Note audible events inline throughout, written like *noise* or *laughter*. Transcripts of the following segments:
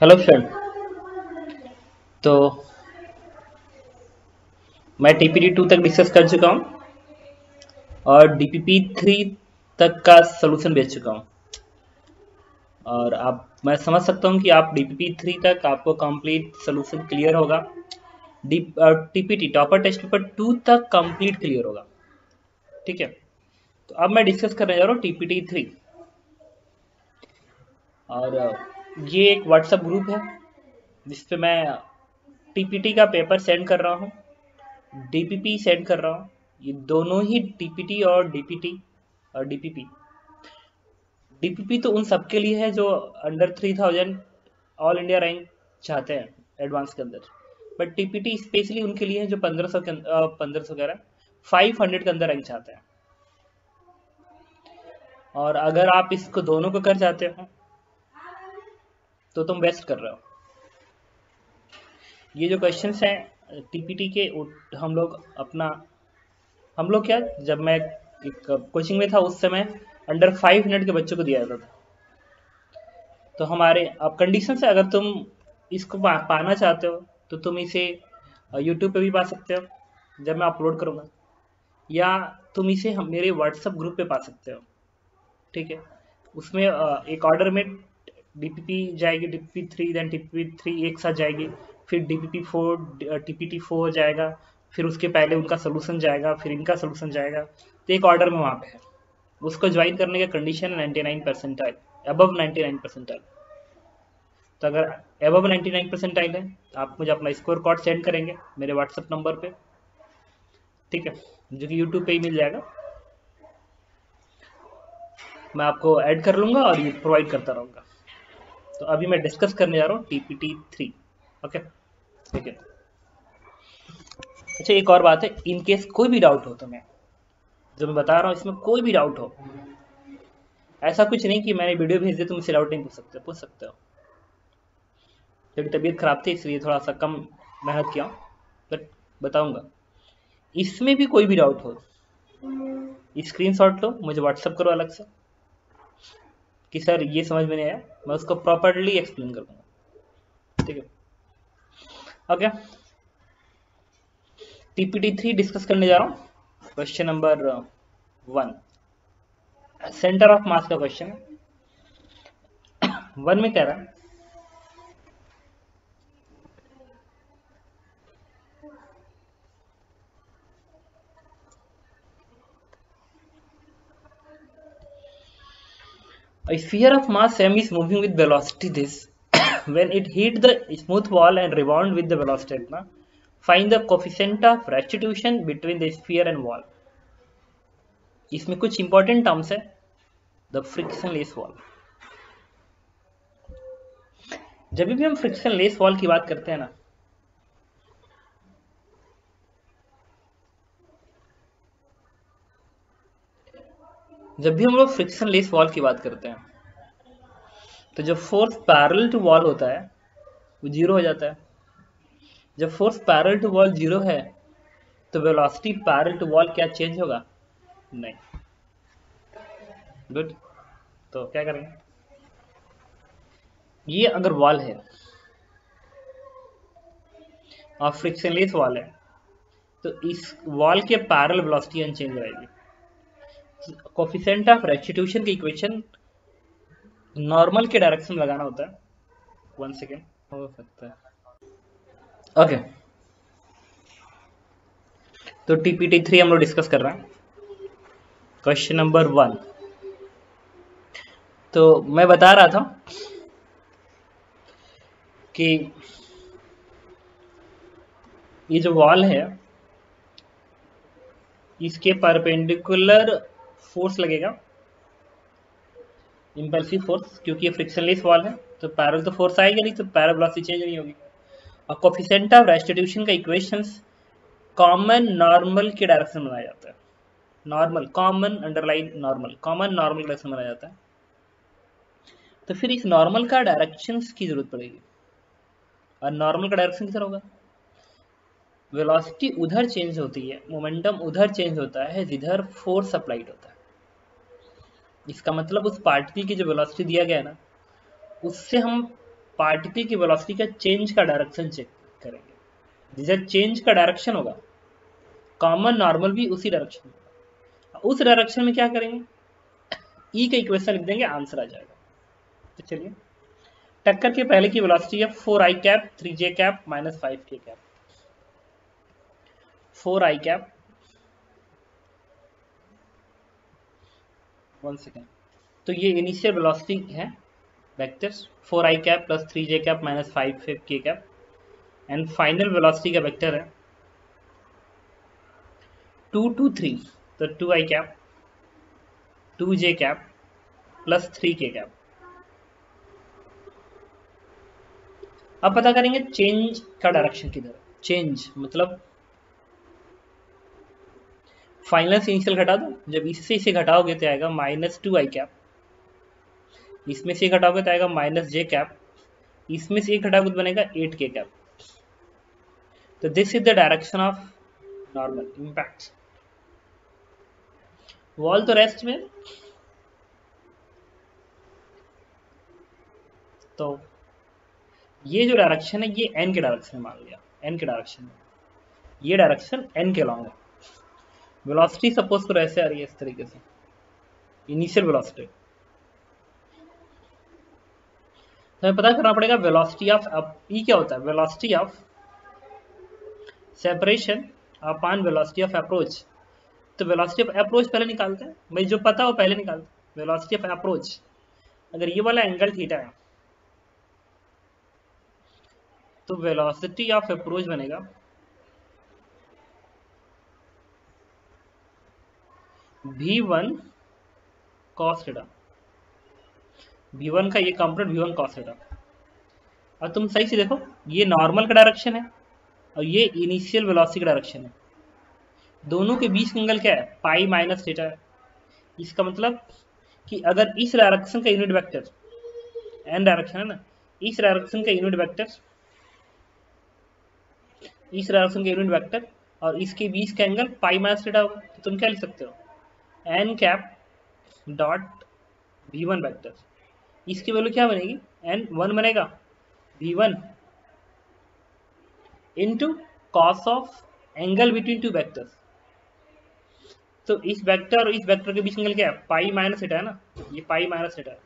Hello friend तो मैं TPT to तक डिस्कस कर चुका हूँ और डीपीपी थ्री तक का सोल्यूशन भेज चुका हूँ। और आप, मैं समझ सकता हूँ कि आप डीपीपी थ्री तक आपको कंप्लीट सोल्यूशन क्लियर होगा। TPT topper test paper two तक कंप्लीट क्लियर होगा। ठीक है? तो अब मैं डिस्कस करने जा रहा हूँ टीपीटी थ्री और ये एक व्हाट्सएप ग्रुप है जिस पे मैं टीपीटी का पेपर सेंड कर रहा हूँ डीपीपी सेंड कर रहा हूँ। ये दोनों ही टीपीटी और डीपीटी और डीपीपी डीपीपी तो उन सबके लिए है जो under three thousand all India rank चाहते हैं एडवांस के अंदर। बट टीपीटी स्पेशली उनके लिए है जो पंद्रह सौ पंद्रह सौ कह रहा है। फाइव हंड्रेड के अंदर रैंक चाहते हैं। और अगर आप इसको दोनों को कर जाते हो तो तुम बेस्ट कर रहे हो। ये जो क्वेश्चन हैं टीपीटी के हम लोग अपना, हम लोग क्या, जब मैं कोचिंग में था उस समय अंडर फाइव मिनट के बच्चों को दिया जाता था। तो हमारे, अब कंडीशन से अगर तुम इसको पाना चाहते हो तो तुम इसे यूट्यूब पे भी पा सकते हो, जब मैं अपलोड करूँगा। या तुम इसे हम, मेरे व्हाट्सएप ग्रुप पे पा सकते हो, ठीक है? उसमें एक ऑर्डर में डीपीपी जाएगी DPP three then DPP three एक साथ जाएगी, फिर डीपीपी फोर टीपीटी फोर जाएगा, फिर उसके पहले उनका सोल्यूशन जाएगा, फिर इनका सोल्यूशन जाएगा। तो एक ऑर्डर में वहाँ पे है। उसको ज्वाइन करने का कंडीशन है ninety nine percent percentile above ninety nine percent percentile तो अगर above ninety nine percent percentile है तो आप मुझे अपना स्कोर कार्ड सेंड करेंगे मेरे व्हाट्सएप नंबर पे। ठीक है? जो कि यूट्यूब पे ही मिल जाएगा। मैं आपको ऐड कर लूँगा और ये प्रोवाइड करता रहूँगा। तो अभी मैं डिस्कस करने जा रहा हूँ टीपीटी थ्री ओके ठीक है। अच्छा एक और बात है इन केस कोई भी डाउट हो तो मैं जो मैं बता रहा हूँ, इसमें कोई भी डाउट हो, ऐसा कुछ नहीं कि मैंने वीडियो भेज दिया, तुम मुझसे डाउट नहीं पूछ सकते पूछ सकते हो। क्योंकि तबीयत खराब थी, इसलिए थोड़ा सा कम मेहनत किया बट बताऊँगा। इसमें भी कोई भी डाउट हो स्क्रीन शॉट लो, मुझे व्हाट्सअप करो अलग से। कि सर ये समझ में नहीं आया, मैं उसको प्रॉपरली एक्सप्लेन कर दूँगा ठीक है? ओके टीपीटी थ्री डिस्कस करने जा रहा हूँ। Question number one centre of mass का क्वेश्चन वन *coughs* में कह रहा है A sphere of mass m is moving with velocity this when it hit the smooth wall and rebound with the velocity na, find the coefficient of restitution between the sphere and wall इसमें कुछ important terms है the frictionless wall जब भी हम frictionless wall की बात करते हैं ना जब भी हम लोग फ्रिक्शन लेस वॉल की बात करते हैं तो जब फोर्स पैरल टू वॉल होता है, वो ज़ीरो हो जाता है। जब force parallel to wall zero है तो वेलोसिटी पैरल टू वॉल क्या चेंज होगा? नहीं। गुड तो क्या करेंगे? ये अगर वॉल है, और फ्रिक्शनलेस वॉल है तो इस वॉल के पैरल वेलोसिटी अनचेंज रहेगी कोफिशेंट ऑफ़ रेस्टिट्यूशन की इक्वेशन नॉर्मल के डायरेक्शन लगाना होता है। वन सेकेंड हो सकता है। ओके तो टीपीटी थ्री हम लोग डिस्कस कर रहे हैं। क्वेश्चन नंबर वन तो मैं बता रहा था कि ये जो वॉल है, इसके परपेंडिकुलर फोर्स लगेगा। इम्पल्सिव फोर्स क्योंकि ये फ्रिक्शनलेस वॉल है तो पैरल तो फोर्स आएगा नहीं तो पैरल वेलोसिटी चेंज नहीं होगी। और कोफिशिएंट ऑफ़ रेस्टिट्यूशन का इक्वेशंस कॉमन नॉर्मल के डायरेक्शन बनाया जाता है। Normal common underline normal common normal direction बनाया जाता है। तो फिर इस नॉर्मल का डायरेक्शन की ज़रूरत पड़ेगी। और नॉर्मल का डायरेक्शन किधर होगा? वेलोसिटी उधर चेंज होती है मोमेंटम उधर चेंज होता है, जिधर फोर्स अप्लाइड होता है। इसका मतलब उस पार्टिकल की जो वेलोसिटी दिया गया है ना, उससे हम पार्टिकल की वेलोसिटी का चेंज का डायरेक्शन चेक करेंगे। जैसे चेंज का डायरेक्शन होगा कॉमन नॉर्मल भी उसी डायरेक्शन में उस डायरेक्शन में क्या करेंगे? ई e का इक्वेशन लिख देंगे आंसर आ जाएगा। तो चलिए, टक्कर के पहले की वेलोसिटी है four I cap three J cap minus five K cap four I cap. One second तो ये इनिशियल वेलोसिटी है vectors four I cap plus three J cap minus five K cap and final velocity का vector है two two three तो two I cap two J cap plus three K cap अब पता करेंगे change का direction किधर change मतलब final से इनिशियल घटा दो। जब इससे इसे घटाओगे तो आएगा माइनस टू आई कैप इसमें से घटाओगे तो आएगा माइनस जे कैप इसमें से घटाओगे तो बनेगा एट के कैप तो this is the direction of normal impact wall तो रेस्ट में। तो ये जो डायरेक्शन है, ये एन के डायरेक्शन मान लिया। एन के डायरेक्शन ये डायरेक्शन एन के लॉन्ग है। वेलोसिटी सपोज़ करो, ऐसे आ रही है इस तरीके से। इनिशियल वेलोसिटी तो हमें पता करना पड़ेगा वेलोसिटी ऑफ़ ई क्या होता है? Velocity of separation upon velocity of approach तो वेलोसिटी ऑफ़ अप्रोच पहले निकालते हैं। भाई, जो पता हो पहले निकालते वेलोसिटी ऑफ़ अप्रोच अगर ये वाला एंगल थीटा है तो वेलोसिटी ऑफ़ अप्रोच बनेगा। V one cos theta V one का ये कंपोनेंट वी वन कॉस और तुम सही से देखो, ये नॉर्मल का डायरेक्शन है और ये इनिशियल वेलोसिटी का डायरेक्शन है। दोनों के बीच एंगल क्या है? पाई माइनस थीटा है। इसका मतलब कि अगर इस डायरेक्शन का यूनिट वेक्टर एन डायरेक्शन है ना, इस डायरेक्शन का यूनिट वेक्टर इस डायरेक्शन का यूनिट वेक्टर और इसके बीच का एंगल पाई माइनस थीटा होगा तो तुम क्या लिख सकते हो? N cap dot V one vector इसकी वैल्यू क्या बनेगी? एन वन बनेगा। V one into cos of angle between two vectors तो इस वेक्टर और इस वेक्टर के बीच एंगल क्या है पाई माइनस थीटा है ना? ये पाई माइनस थीटा है।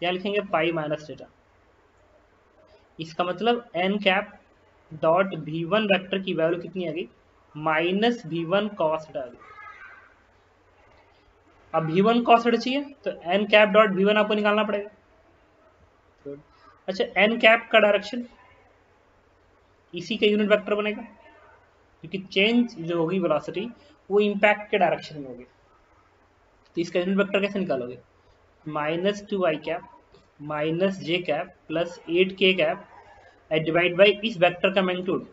क्या लिखेंगे? पाई माइनस थीटा इसका मतलब N cap dot V one vector की वैल्यू कितनी आ गई? माइनस वी वन कॉस्ट आ गई। अब वी वन कॉस्ट चाहिए तो N cap dot V one आपको निकालना पड़ेगा। अच्छा एन कैप का डायरेक्शन इसी का यूनिट वेक्टर बनेगा, क्योंकि चेंज जो होगी वेलोसिटी वो इम्पैक्ट के डायरेक्शन में होगी। तो इसका यूनिट वेक्टर कैसे निकालोगे? Minus two I cap, minus J cap, plus eight K cap and divide by इस वेक्टर का मैग्नीट्यूड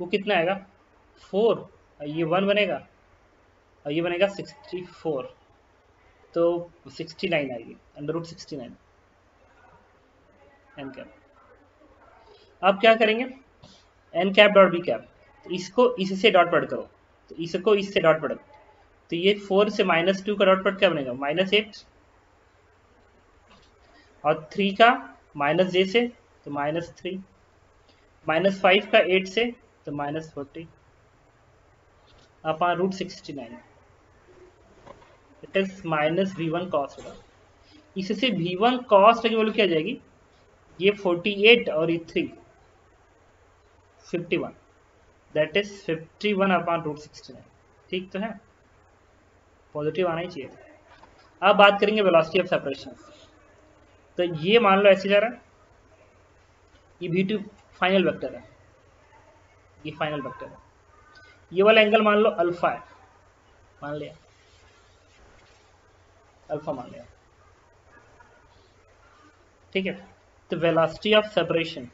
वो कितना आएगा? फोर ये वन बनेगा, और ये बनेगा सिक्सटी फोर। तो सिक्सटी नाइन आएगी under root sixty nine N cap अब क्या करेंगे? N cap dot B cap तो इसको इससे डॉट पड़ करो. तो इसको इससे डॉट पड़ तो ये फोर से माइनस टू का डॉट पड़ क्या बनेगा? माइनस एट और थ्री का माइनस जे से तो माइनस थ्री माइनस फाइव का एट से तो minus forty upon root sixty nine it is minus V one cost होगा। इससे वी वन कॉस्ट की वैल्यू क्या जाएगी। ये फोर्टी एट और ये three fifty one that is fifty one upon root sixty ठीक तो है? पॉजिटिव आना ही चाहिए अब बात करेंगे वेलोसिटी ऑफ़ सेपरेशन तो ये मान लो ऐसे जा रहा है। ये वी टू फाइनल वेक्टर है। ये फाइनल वेक्टर है। ये वाला एंगल मान लो अल्फ़ा है। मान लिया। अल्फ़ा मान लिया ठीक है? तो वेलोसिटी ऑफ़ सेपरेशन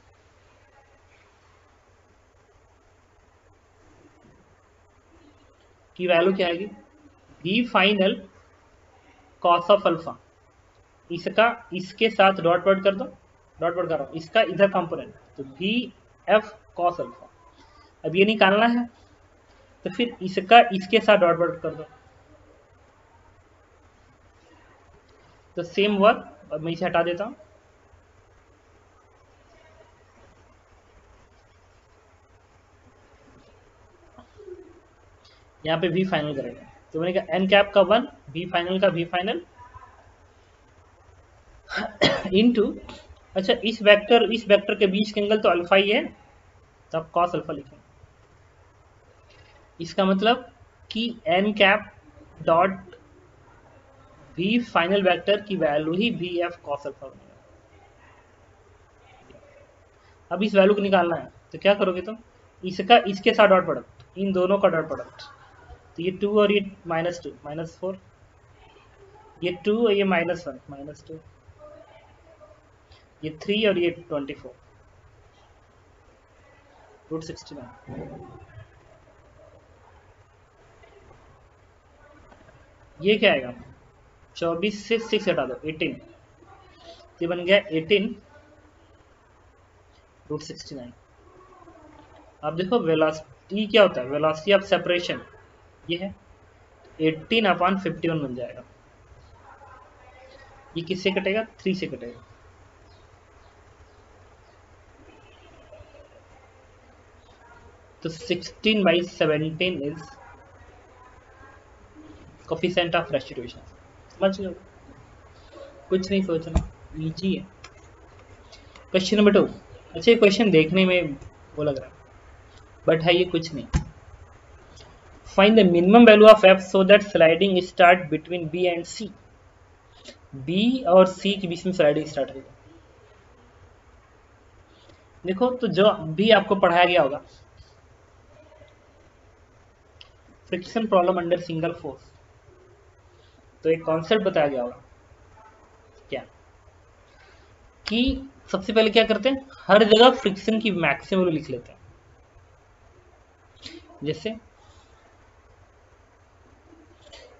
की वैल्यू क्या आएगी? V final cos of alpha इसका, इसके साथ डॉट वर्ड कर दो। डॉट वर्ड कर रहा हूँ। इसका इधर कंपोनेंट तो वी एफ़ कॉस अल्फ़ा अब ये निकालना है। तो फिर इसका, इसके साथ डॉट डॉट कर दो। तो सेम वर्क और मैं इसे हटा देता हूँ। यहाँ पे भी फाइनल करेंगे। तो मैंने कहा एन कैप का वन भी फाइनल का भी फाइनल इनटू अच्छा इस वेक्टर इस वेक्टर के बीच के एंगल तो अल्फ़ा ही है तो आप कॉस अल्फ़ा लिखेंगे। इसका मतलब कि N cap dot V final vector की वैल्यू ही वी एफ़ कॉस अल्फ़ा बनेगा अब इस वैल्यू को निकालना है तो क्या करोगे तुम? इसका, इसके साथ डॉट प्रोडक्ट इन दोनों का डॉट प्रोडक्ट तो ये टू और ये माइनस टू माइनस फोर ये टू और ये माइनस वन माइनस टू ये थ्री और ये twenty four root sixty nine ये क्या आएगा? चौबीस से सिक्स हटा दो एटीन ये बन गया एटीन रूट सिक्सटी नाइन अब देखो वेलासिटी क्या होता है? वेलोसिटी ऑफ़ सेपरेशन ये है। एटीन अपॉन फिफ्टी वन बन जाएगा। ये किससे कटेगा? थ्री से कटेगा। तो 16 by 17 is coefficient of restitution समझ गए। कुछ नहीं सोचना इजी है क्वेश्चन नंबर टू अच्छा ये क्वेश्चन देखने में वो लग रहा है बट है ये कुछ नहीं। Find the minimum value of F so that sliding start between B and C B और सी के बीच में स्लाइडिंग स्टार्ट होगा। देखो तो जो भी आपको पढ़ाया गया होगा friction problem under single force तो एक कॉन्सेप्ट बताया गया होगा। क्या? कि सबसे पहले क्या करते हैं? हर जगह फ्रिक्शन की मैक्सिमम लिख लेते हैं। जैसे,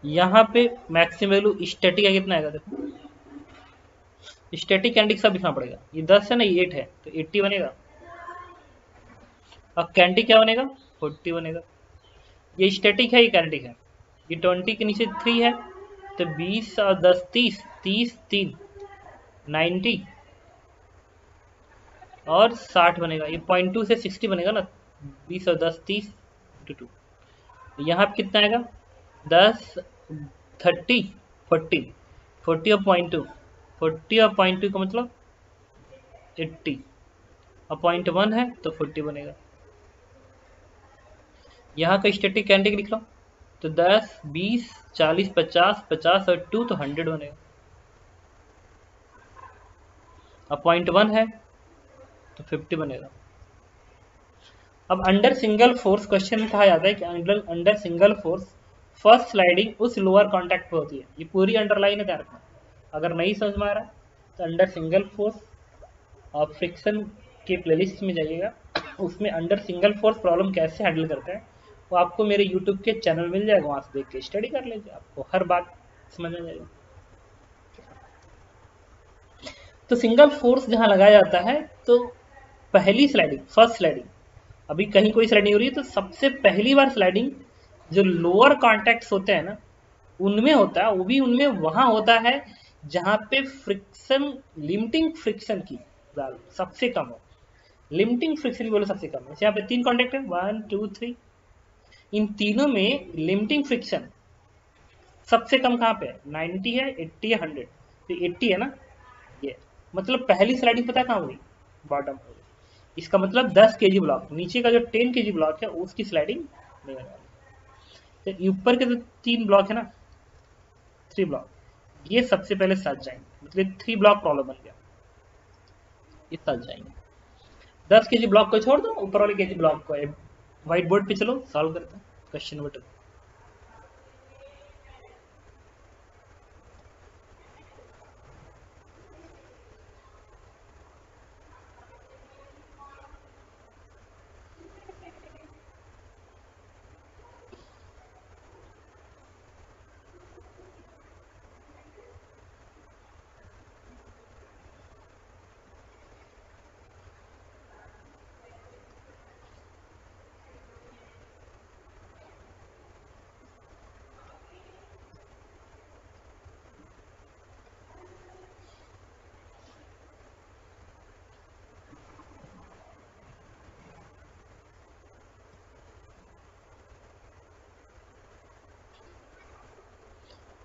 यहाँ पे मैक्सिमम वैल्यू स्टैटिक का कितना आएगा देखो। स्टैटिक कैंडिक सब लिखना पड़ेगा। ये दस है ना, ये एट है तो एट्टी बनेगा। और कैंडिक क्या बनेगा? फोर्टी बनेगा। ये स्टैटिक है, ये कैनेटिक है। ये ट्वेंटी के नीचे थ्री है तो बीस और दस, तीस तीस, तीन, नाइन्टी। और साठ बनेगा, ये पॉइंट टू से सिक्सटी बनेगा ना। बीस और दस, तीस, टू टू। यहाँ कितना आएगा? दस, थर्टी फोर्टी फोर्टी और पॉइंट टू, फोर्टी और पॉइंट टू का मतलब एट्टी। और पॉइंट वन है तो फोर्टी बनेगा। यहाँ का स्टेटिक कैंडिक लिख लो। तो 10, 20, 40, 50, 50 और टू तो 100 बनेगा अब पॉइंट वन है तो 50 बनेगा। अब अंडर सिंगल फोर्स क्वेश्चन में कहा जाता है कि under under single force first sliding उस लोअर कांटेक्ट पे होती है। ये पूरी अंडरलाइन है ध्यान अगर नहीं समझ में आ रहा तो अंडर सिंगल फोर्स और फ्रिक्शन के प्लेलिस्ट में जाइएगा। उसमें अंडर सिंगल फोर्स प्रॉब्लम कैसे हैंडल करते हैं? वो आपको मेरे यूट्यूब के चैनल मिल जाएगा, वहाँ से देख के स्टडी कर लीजिए आपको हर बात समझ में जाएगा। तो सिंगल फोर्स जहाँ लगाया जाता है तो पहली स्लाइडिंग फ़र्स्ट स्लाइडिंग अभी कहीं कोई स्लाइडिंग हो रही है तो सबसे पहली बार स्लाइडिंग जो लोअर कॉन्टेक्ट होते हैं ना, उनमें होता है, वो भी उनमें वहाँ होता है, जहाँ पे फ्रिक्शन लिमिटिंग फ्रिक्शन की सबसे कम हो। लिमिटिंग फ्रिक्शन की बोलो सबसे कम है। यहाँ पे तीन कॉन्टेक्ट है वन टू थ्री इन तीनों में लिमिटिंग फ्रिक्शन सबसे कम कहाँ पे है? 90 है 80 है 100 तो 80 है ना? ये. मतलब पहली स्लाइडिंग पता कहाँ हुई? बॉटम पर इसका मतलब 10 केजी ब्लॉक नीचे का जो 10 केजी ब्लॉक है, उसकी स्लाइडिंग नहीं होने वाली. तो ऊपर के जो तीन ब्लॉक है ना थ्री ब्लॉक ये सबसे पहले सज जाएँगे. मतलब थ्री ब्लॉक प्रॉब्लम बन गया. ये सज जाएँगे. दस के जी ब्लॉक को छोड़ दो, ऊपर वाले के जी ब्लॉक को व्हाइट बोर्ड पे चलो सॉल्व करते हैं question number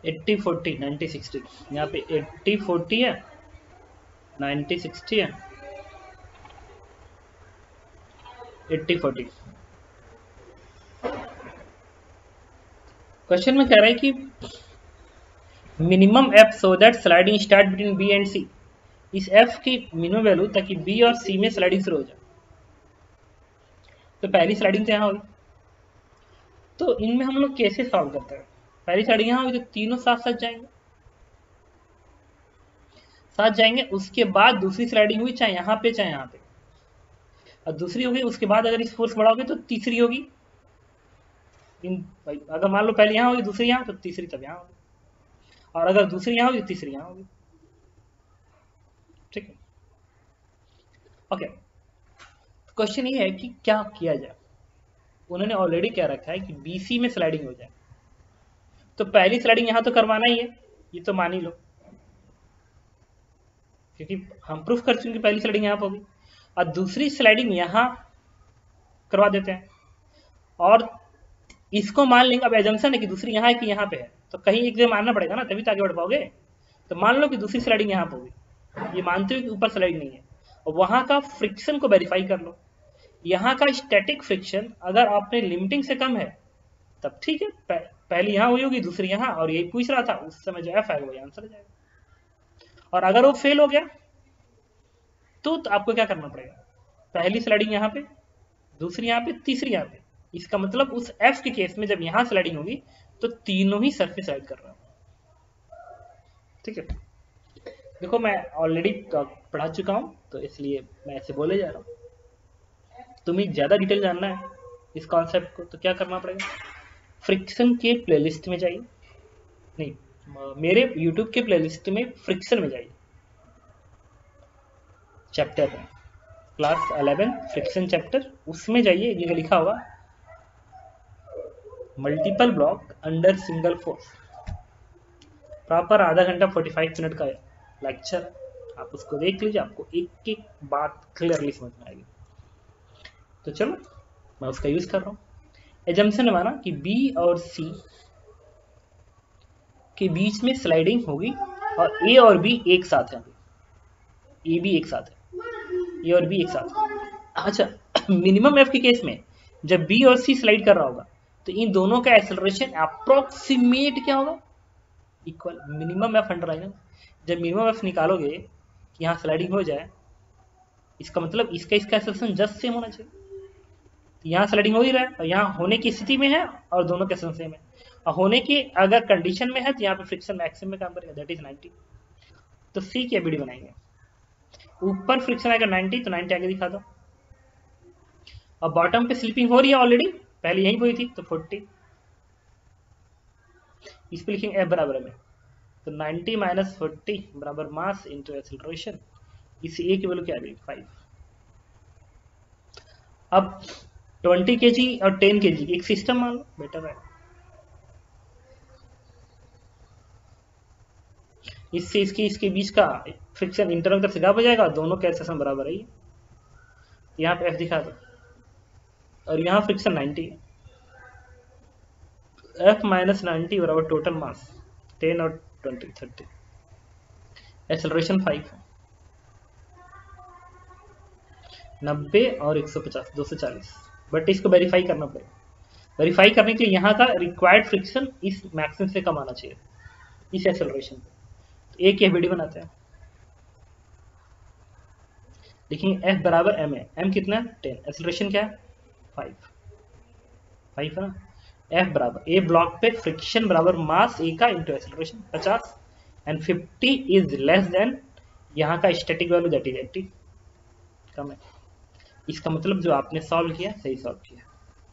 eighty forty ninety sixty. यहाँ पे एट्टी फोर्टी है नाइन्टी सिक्सटी है, एट्टी फोर्टी। क्वेश्चन में कह रहा है कि minimum F so that sliding start between B and C इस एफ़ की मिनिमम वैल्यू ताकि बी और सी में स्लाइडिंग शुरू हो जाए। तो पहली स्लाइडिंग तो यहाँ होगी। तो इनमें हम लोग कैसे सॉल्व करते हैं? पहली स्लाइडिंग यहाँ होगी तो तीनों साथ साथ जाएँगे। साथ जाएँगे, उसके बाद दूसरी स्लाइडिंग हुई चाहे यहाँ पे, चाहे यहाँ पे। और दूसरी होगी, उसके बाद अगर इस फोर्स बढ़ाओगे तो तीसरी होगी। इन अगर मान लो पहले यहाँ होगी, दूसरी यहाँ तो तीसरी तब यहाँ होगी। और अगर दूसरी यहाँ होगी तीसरी यहाँ होगी। ठीक है? ओके क्वेश्चन ये है कि क्या किया जाए? उन्होंने ऑलरेडी क्या रखा है कि बीसी में स्लाइडिंग हो जाए। तो पहली स्लाइडिंग यहाँ तो करवाना ही है। ये तो मान ही लो। क्योंकि हम प्रूफ कर चुके पहली स्लाइडिंग यहाँ पर होगी और दूसरी स्लाइडिंग यहाँ करवा देते हैं। और इसको मान लेंगे, अब एजम्सन है कि दूसरी यहाँ है कि यहाँ पे है। तो कहीं एक जगह मानना पड़ेगा ना, तभी तो आगे बढ़ पाओगे। तो मान लो कि दूसरी स्लाइडिंग यहाँ पर होगी ये मानते हो कि ऊपर स्लाइड नहीं है। और वहाँ का फ्रिक्शन को वेरीफाई कर लो। यहाँ का स्टैटिक फ्रिक्शन अगर आपने लिमिटिंग से कम है, तब ठीक है। पहली यहाँ हुई होगी दूसरी यहाँ और ये पूछ रहा था उस समय जो एफ़ आएगा वही आंसर जाएगा। और अगर वो फेल हो गया तो, तो आपको क्या करना पड़ेगा? पहली स्लाइडिंग यहाँ पे दूसरी यहाँ पे तीसरी यहाँ पे। इसका मतलब उस एफ़ के केस में जब यहाँ स्लाइडिंग होगी तो तीनों ही सरफेस साइड कर रहा हूँ। ठीक है? देखो मैं ऑलरेडी पढ़ा चुका हूँ तो इसलिए मैं ऐसे बोले जा रहा हूँ। तुम्हें ज़्यादा डिटेल जानना है इस कॉन्सेप्ट को तो क्या करना पड़ेगा? फ्रिक्शन के प्लेलिस्ट में जाइए। नहीं मेरे यूट्यूब के प्लेलिस्ट में फ्रिक्शन में जाइए। चैप्टर क्लास 11 फ्रिक्शन चैप्टर उसमें जाइए, ये लिखा होगा multiple block under single force proper आधा घंटा 45 मिनट का लेक्चर आप उसको देख लीजिए, आपको एक एक बात क्लियरली समझ में आएगी। तो चलो, मैं उसका यूज़ कर रहा हूँ। एजम्सन माना कि बी और सी के बीच में स्लाइडिंग होगी और ए और बी एक साथ है। ए भी एक साथ है। ए और बी एक साथ अच्छा मिनिमम एफ़ के केस में जब बी और सी स्लाइड कर रहा होगा तो इन दोनों का एक्सेलरेशन अप्रोक्सीमेट क्या होगा? इक्वल मिनिमम एफ़ अंडर आएगा जब मिनिमम एफ़ निकालोगे कि यहाँ स्लाइडिंग हो जाए, इसका मतलब इसका इसका एक्सेलरेशन जस्ट सेम होना चाहिए। तो यहाँ स्लाइडिंग हो ही रहा है और यहाँ होने की स्थिति में है और दोनों के सेम है। और होने की अगर कंडीशन में है तो यहाँ पे फ्रिक्शन मैक्सिमम में काम करेगा दैट इज़ 90 तो सी की एबीडी बनाएँगे। ऊपर फ्रिक्शन आएगा 90 तो 90 आगे दिखा दो। और बॉटम पे स्लिपिंग हो रही है ऑलरेडी पहले यही हुई थी तो 40 इस पे लिखेंगे एफ़ बराबर में। तो 90 माइनस फोर्टी बराबर मास इंटू एक्सिलरेशन इस ए की वैल्यू क्या आ गई फाइव अब ट्वेंटी के जी और टेन के। जी एक सिस्टम मान लो बेटर है। इससे इसके इसके बीच का फ्रिक्शन इंटरनल तरफ़ से गायब हो जाएगा, दोनों का एक्सेशन बराबर है यहाँ पे एफ़ दिखा दो। और यहाँ फ्रिक्शन 90 एफ़ माइनस नाइनटी बराबर टोटल मास 10 और 20 30 एक्सेलरेशन 5 है। नब्बे और 150 240 बट इसको वेरीफाई करना पड़ेगा। वेरीफाई करने के लिए यहाँ का रिक्वायर्ड फ्रिक्शन इस मैक्सिमम से कम आना चाहिए। इस एक्सेलरेशन पे। तो एक ये वीडियो बनाते हैं। देखिए एफ़ बराबर एम है। एम कितना है? टेन एक्सेलरेशन क्या है? फाइव फाइव है ना? एफ़ बराबर। ए ब्लॉक पे फ्रिक्शन बराबर मास ए का इंटू एक्सेलरेशन पचास। And fifty is less than यहाँ का static value that is eighty कम है। इसका मतलब जो आपने सॉल्व किया, सही सॉल्व किया।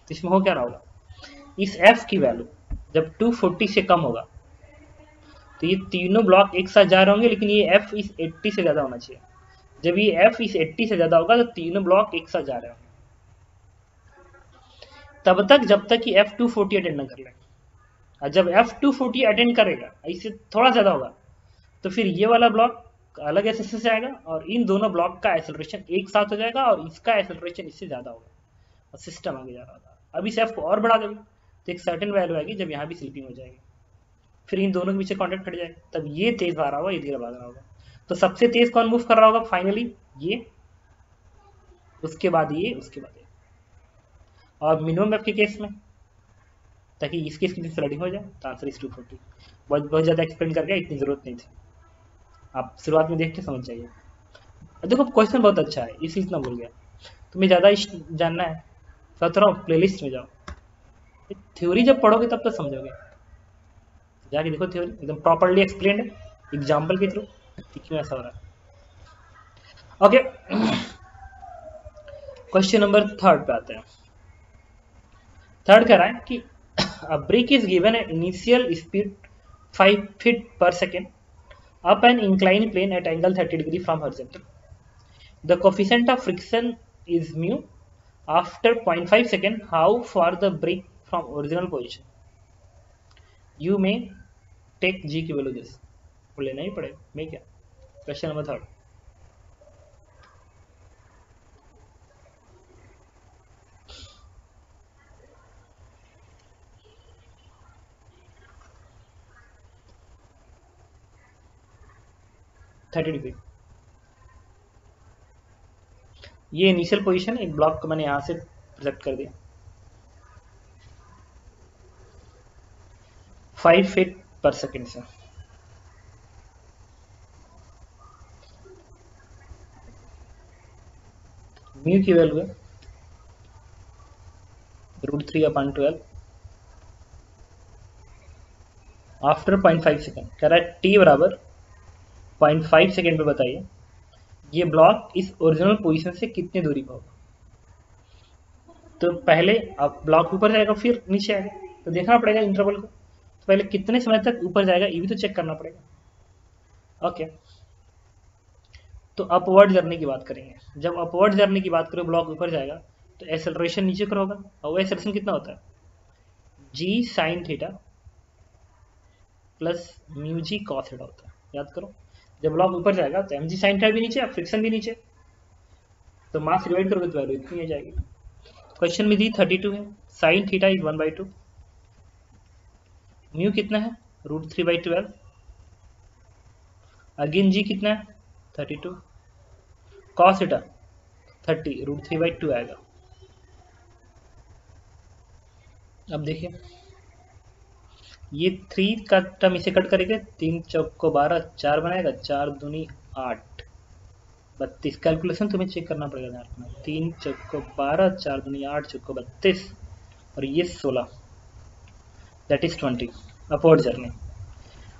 तो इसमें हो क्या रहा होगा? इस एफ़ की वैल्यू जब 240 से कम होगा तो ये तीनों ब्लॉक एक साथ जा रहे होंगे, लेकिन ये एफ़ इस 80 से ज़्यादा होना चाहिए। जब ये एफ़ इस 80 से ज़्यादा होगा तो तीनों ब्लॉक एक साथ जा रहे होंगे। तब तक, जब तक कि एफ़ टू फोर्टी अटेंड न कर ले। जब एफ़ टू फोर्टी अटेंड करेगा इससे थोड़ा ज़्यादा होगा तो फिर ये वाला ब्लॉक अलग एस से आएगा और इन दोनों ब्लॉक का एक्सेलरेशन एक साथ हो जाएगा और इसका एक्सेलरेशन इससे ज़्यादा होगा। और सिस्टम आगे जा रहा था। अब इस एफ़ को और बढ़ा देंगे तो एक सर्टन वैल्यू आएगी जब यहाँ भी स्लिपिंग हो जाएगी। फिर इन दोनों के पीछे कॉन्टेक्ट कट जाएगा। तब ये तेज भाग रहा होगा, ये धीरे भाग रहा होगा। तो सबसे तेज कौन मूव कर रहा होगा? फाइनली ये। उसके बाद ये, उसके बाद ये। और मिनिमम वेब के केस में, ताकि इस केस की स्लडिंग हो जाए। तो आंसर इज़ टू फोर्टी बहुत बहुत ज़्यादा एक्सप्लेन करके इतनी ज़रूरत नहीं थी। आप शुरुआत में देख के समझ जाइए। देखो क्वेश्चन बहुत अच्छा है इसी इतना भूल गया। तुम्हें ज़्यादा जानना है सोच रहा हूँ प्लेलिस्ट में जाओ। थ्योरी जब पढ़ोगे तब तो समझोगे। जाके देखो थ्योरी एकदम प्रॉपरली एक्सप्लेन एग्ज़ाम्पल के थ्रू क्यों ऐसा हो रहा है। ओके क्वेश्चन नंबर थर्ड पे आते हैं। थर्ड कह रहा है कि, a brick is given an initial speed 5 feet per up an inclined plane at angle 30 degree from horizontal. The coefficient of friction is mu. After 0.5 second, how far the brick from original position? You may take g की value this लेना ही पड़ेगा मैं क्या question number third thirty degree. ये initial position एक block को मैंने यहाँ से प्रोजेक्ट कर दिया। फाइव फीट पर सेकेंड से म्यू की value root three upon twelve after point five second कह रहा है टी बराबर पॉइंट फाइव सेकेंड पे बताइए। ये ब्लॉक इस ओरिजिनल पोजीशन से कितनी दूरी पर होगा? तो पहले आप ब्लॉक ऊपर जाएगा, फिर नीचे आएगा। तो देखना पड़ेगा इंटरवल को। तो पहले कितने समय तक ऊपर जाएगा, ये भी तो चेक करना पड़ेगा। ओके तो अपवर्ड जर्नी की बात करेंगे। जब अपवर्ड जर्नी की बात करें, ब्लॉक ऊपर जाएगा तो एसेलरेशन नीचे कर होगा। और वो एसेलरेशन कितना होता है? G sine theta plus mu G cos theta होता है। याद करो। जब ब्लॉक ऊपर जाएगा तो एम जी साइन भी नीचे और फ्रिक्शन भी नीचे। तो मास डिवाइड करोगे तो वैल्यू इतनी आ जाएगी। क्वेश्चन में दी थर्टी टू है। Sine theta is one by two mu कितना है? Root three by twelve again G कितना है? Thirty two cos theta thirty root three by two आएगा। अब देखिए। ये थ्री का टर्म इसे कट करेंगे। तीन चौक को बारह, चार बनाएगा, चार दूनी आठ। बत्तीस। कैलकुलेशन तुम्हें चेक करना पड़ेगा ध्यान रखना तीन चौक को बारह, चार दूनी आठ, चौक को बत्तीस, और ये सोलह। That is twenty upward journey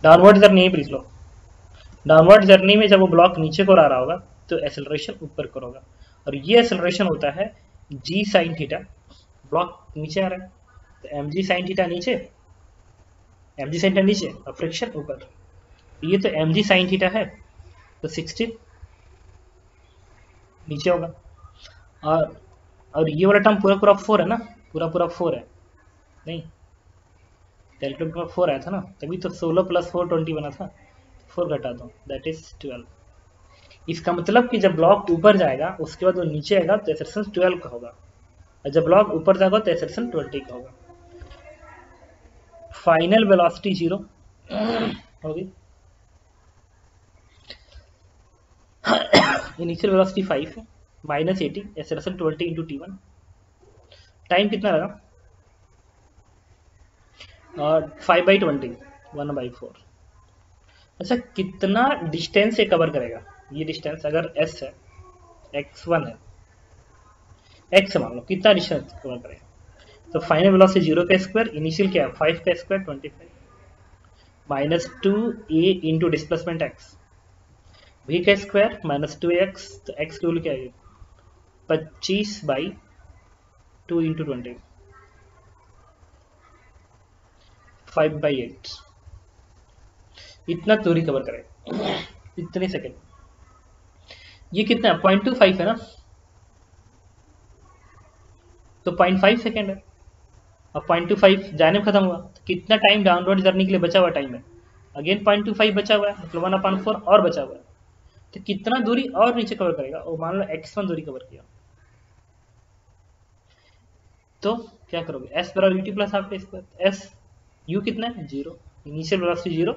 downward journey he please लो। डाउनवर्ड जर्नी में जब वो ब्लॉक नीचे को आ रहा होगा तो एसेलरेशन ऊपर को होगा। और ये एसेलरेशन होता है जी साइन थीटा ब्लॉक नीचे आ रहा है। तो एम जी साइन थीटा नीचे। एम जी साइन नीचे और फ्रिक्शन ऊपर ये तो एम जी साइन थीटा है तो सिक्सटीन नीचे होगा। और और ये वाला टर्म पूरा पूरा फोर है ना, पूरा पूरा फोर है, नहीं? कैलकुलेट में फोर आया था ना, तभी तो सोलह प्लस फोर ट्वेंटी बना था फोर घटा दो दैट इज़ ट्वेल्व इसका मतलब कि जब ब्लॉक ऊपर जाएगा, उसके बाद वो नीचे आएगा तो एसेक्शन ट्वेल्व का होगा। और जब ब्लॉक ऊपर जाएगा तो एसेक्शन ट्वेंटी का होगा। Final velocity zero. होगी इनिशियल वेलोसिटी फाइव है minus A T acceleration twenty into T one time कितना लगा? Five by twenty one by four अच्छा कितना डिस्टेंस से कवर करेगा? ये डिस्टेंस अगर एस है एक्स वन है एक्स मान लो, कितना डिस्टेंस कवर करेगा? तो फाइनल वेलोसिटी ज़ीरो का स्क्वायर इनिशियल क्या है फाइव का square twenty five minus two A into displacement X V का स्क्वायर माइनस टू एक्स तो एक्स की वैल्यू क्या आएगी पच्चीस by two into twenty five by eight इतना दूरी कवर करेगा इतने सेकेंड ये कितना? है पॉइंट टू फाइव है ना? तो पॉइंट फाइव सेकेंड है। अब पॉइंट टू फाइव जाने में खत्म हुआ। तो कितना टाइम डाउनलोड करने के लिए बचा हुआ टाइम है? अगेन पॉइंट टू फाइव बचा हुआ है मतलब वन अपॉइंट फोर और बचा हुआ है। तो कितना दूरी और नीचे कवर करेगा? और मान लो एक्स वन दूरी कवर किया। तो क्या करोगे? एस बराबर U T plus half square S U कितना है? Zero initial velocity zero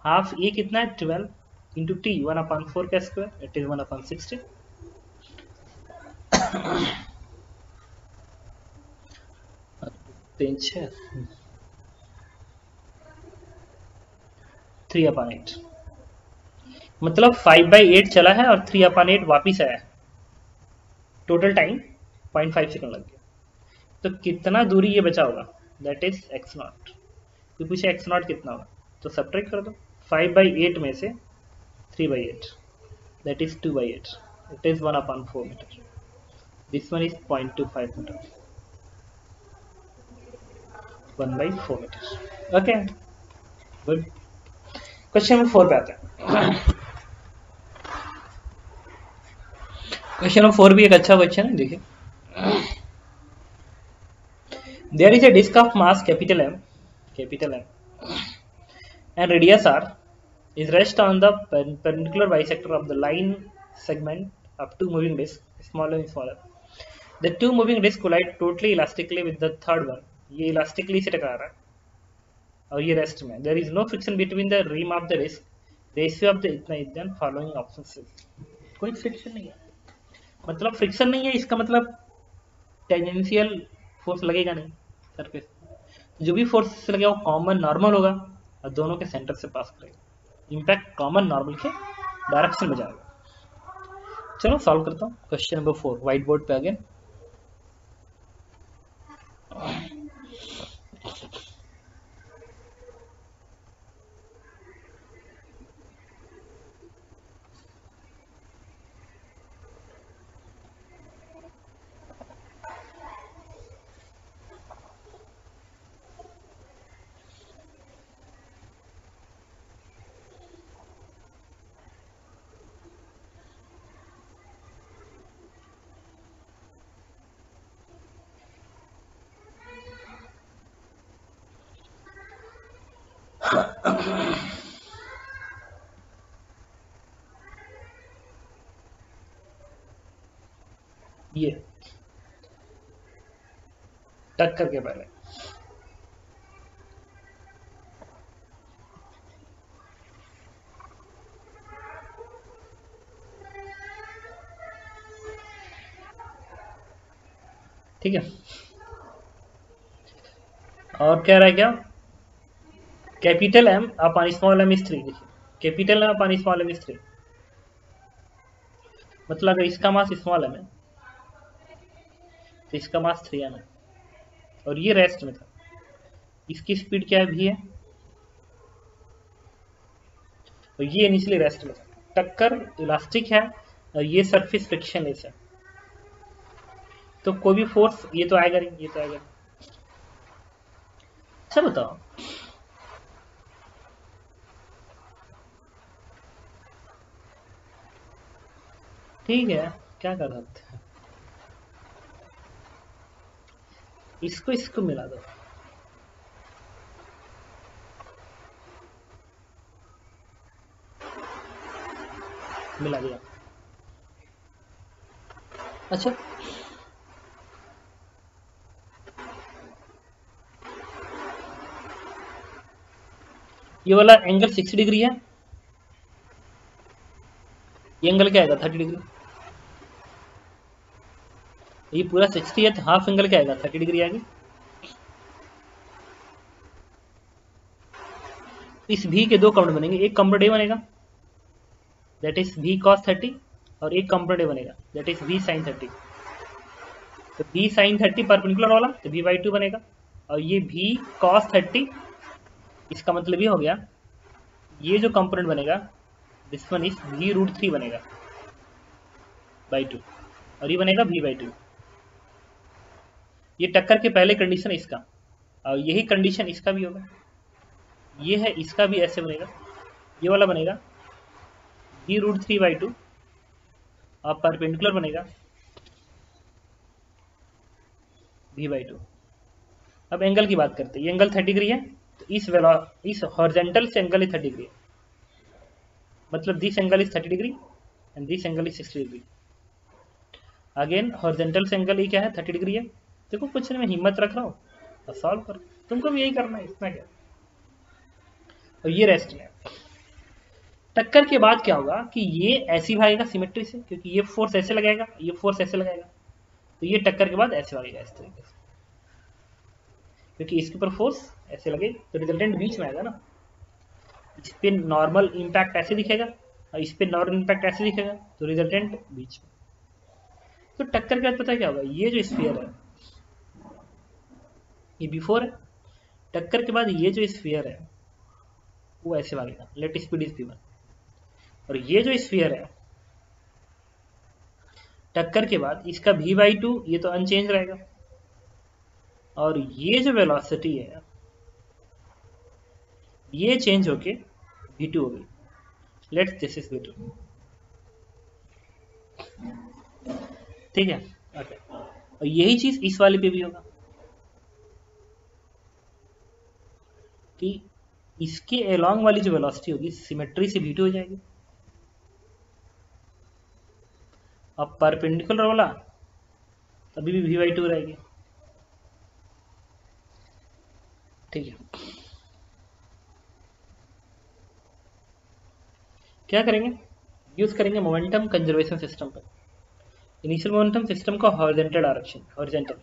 half A कितना है? Twelve into T one upon four का square it is one upon sixty तीन छ थ्री अपॉन एट मतलब फाइव बाई एट चला है और थ्री अपॉन एट वापिस आया total time point five second लग गया। तो कितना दूरी ये बचा होगा? दैट इज़ एक्स नॉट कोई पूछे एक्स नॉट कितना होगा? तो सब्ट्रैक्ट कर दो। फाइव बाई एट में से three by eight that is two by eight it is one upon four meter this one is point two five meter one by four meter okay good question four पे आते हैं question number four भी एक अच्छा question है देखिए there is a disk of mass capital M capital M and radius R is rest on the perpendicular bisector of the line segment of two moving disks smaller and smaller the two moving disks collide totally elastically with the third one ये elastically से टकरा रहा है। और ये rest में there is no friction between the rim of the disk ratio of the, इतना then following options कोई फ्रिक्शन नहीं है। मतलब फ्रिक्शन नहीं है, इसका मतलब टेंजेंशियल फोर्स लगेगा नहीं सरफेस जो भी फोर्स लगेगा, वो कॉमन नॉर्मल होगा और दोनों के सेंटर से पास करेगा। इम्पैक्ट कॉमन नॉर्मल के डायरेक्शन में जाएगा चलो सॉल्व करता हूँ। Question number four white board पे अगेन ये टक्कर के पहले। ठीक है। और क्या रह गया? Capital M upon small M स्त्री देखिए। Capital M upon small M स्त्री मतलब इसका मास स्मॉल एम है। तो इसका मास थ्री एम है। और ये रेस्ट में था। इसकी स्पीड क्या है भी है और ये इनिशियली रेस्ट में था। टक्कर इलास्टिक है और ये सरफेस फ्रिक्शनलेस है। तो कोई भी फोर्स ये तो आएगा नहीं, ये तो आएगा अच्छा बताओ। ठीक है, क्या कर सकते हैं इसको इसको मिला दो मिला दिया अच्छा ये वाला एंगल 60 डिग्री है ये एंगल क्या आएगा 30 डिग्री ये पूरा 60 है तो हाफ़ एंगल क्या आएगा 30 डिग्री आएगी इस भी के दो कंपोनेंट बनेंगे। एक कंपोनेंट ए बनेगा। दैट इज़ भी कॉस 30 और एक कंपोनेंट ए बनेगा। दैट इज़ भी साइन 30 तो भी साइन 30 परपेंडिकुलर वाला तो भी बाई टू बनेगा। और ये भी कॉस 30 इसका मतलब ये हो गया, ये जो कंपोनेंट बनेगा दिस वन इज़ भी रूट थ्री बनेगा। बाई टू और ये बनेगा भी बाई टू ये टक्कर के पहले कंडीशन है इसका। और यही कंडीशन इसका भी होगा। ये है, इसका भी ऐसे बनेगा। ये वाला बनेगा। B root three by two और परपेंडिकुलर बनेगा। भी बाई टू अब एंगल की बात करते हैं। एंगल थर्टी डिग्री है। तो इस वेला, इस हॉर्जेंटल से एंगल इज़ थर्टी डिग्री मतलब this angle is thirty degree and this angle is sixty degree again horizontal से एंगल ये क्या है? थर्टी डिग्री है। देखो, कुछ नहीं मैं हिम्मत रख रहा हूँ। और सॉल्व कर तुमको भी यही करना है, इतना क्या? और ये रेस्ट में। टक्कर के बाद क्या होगा कि ये ऐसी भागेगा सिमेट्री से, क्योंकि ये फोर्स ऐसे लगाएगा, ये फोर्स ऐसे लगाएगा। तो ये टक्कर के बाद ऐसे भागेगा, इस तरीके से। क्योंकि इसके ऊपर फोर्स ऐसे लगे तो रिजल्टेंट बीच में आएगा ना। इस पे नॉर्मल इम्पैक्ट ऐसे दिखेगा, और इस पे नॉर्मल इम्पैक्ट ऐसे दिखेगा तो रिजल्टेंट बीच में। तो टक्कर के बाद पता क्या होगा? ये जो स्फीयर है ये बिफोर है। टक्कर के बाद ये जो स्फीयर है, वो ऐसे भागेगा लेट स्पीड इज़ वन और ये जो स्फीयर है, टक्कर के बाद इसका v बाई टू ये तो अनचेंज रहेगा। और ये जो वेलोसिटी है, ये चेंज होके v2 हो गई लेट्स दिस इज़ v2 ठीक है? ओके और यही चीज़ इस वाले पे भी होगा। कि इसके एलॉन्ग वाली जो वेलोसिटी होगी सिमेट्री से v2 हो जाएगी। अब परपेंडिकुलर वाला, तभी भी वी बाई टू रहेगी। ठीक है। क्या करेंगे? यूज़ करेंगे मोमेंटम कंजर्वेशन सिस्टम पर। इनिशियल मोमेंटम सिस्टम का horizontal direction horizontal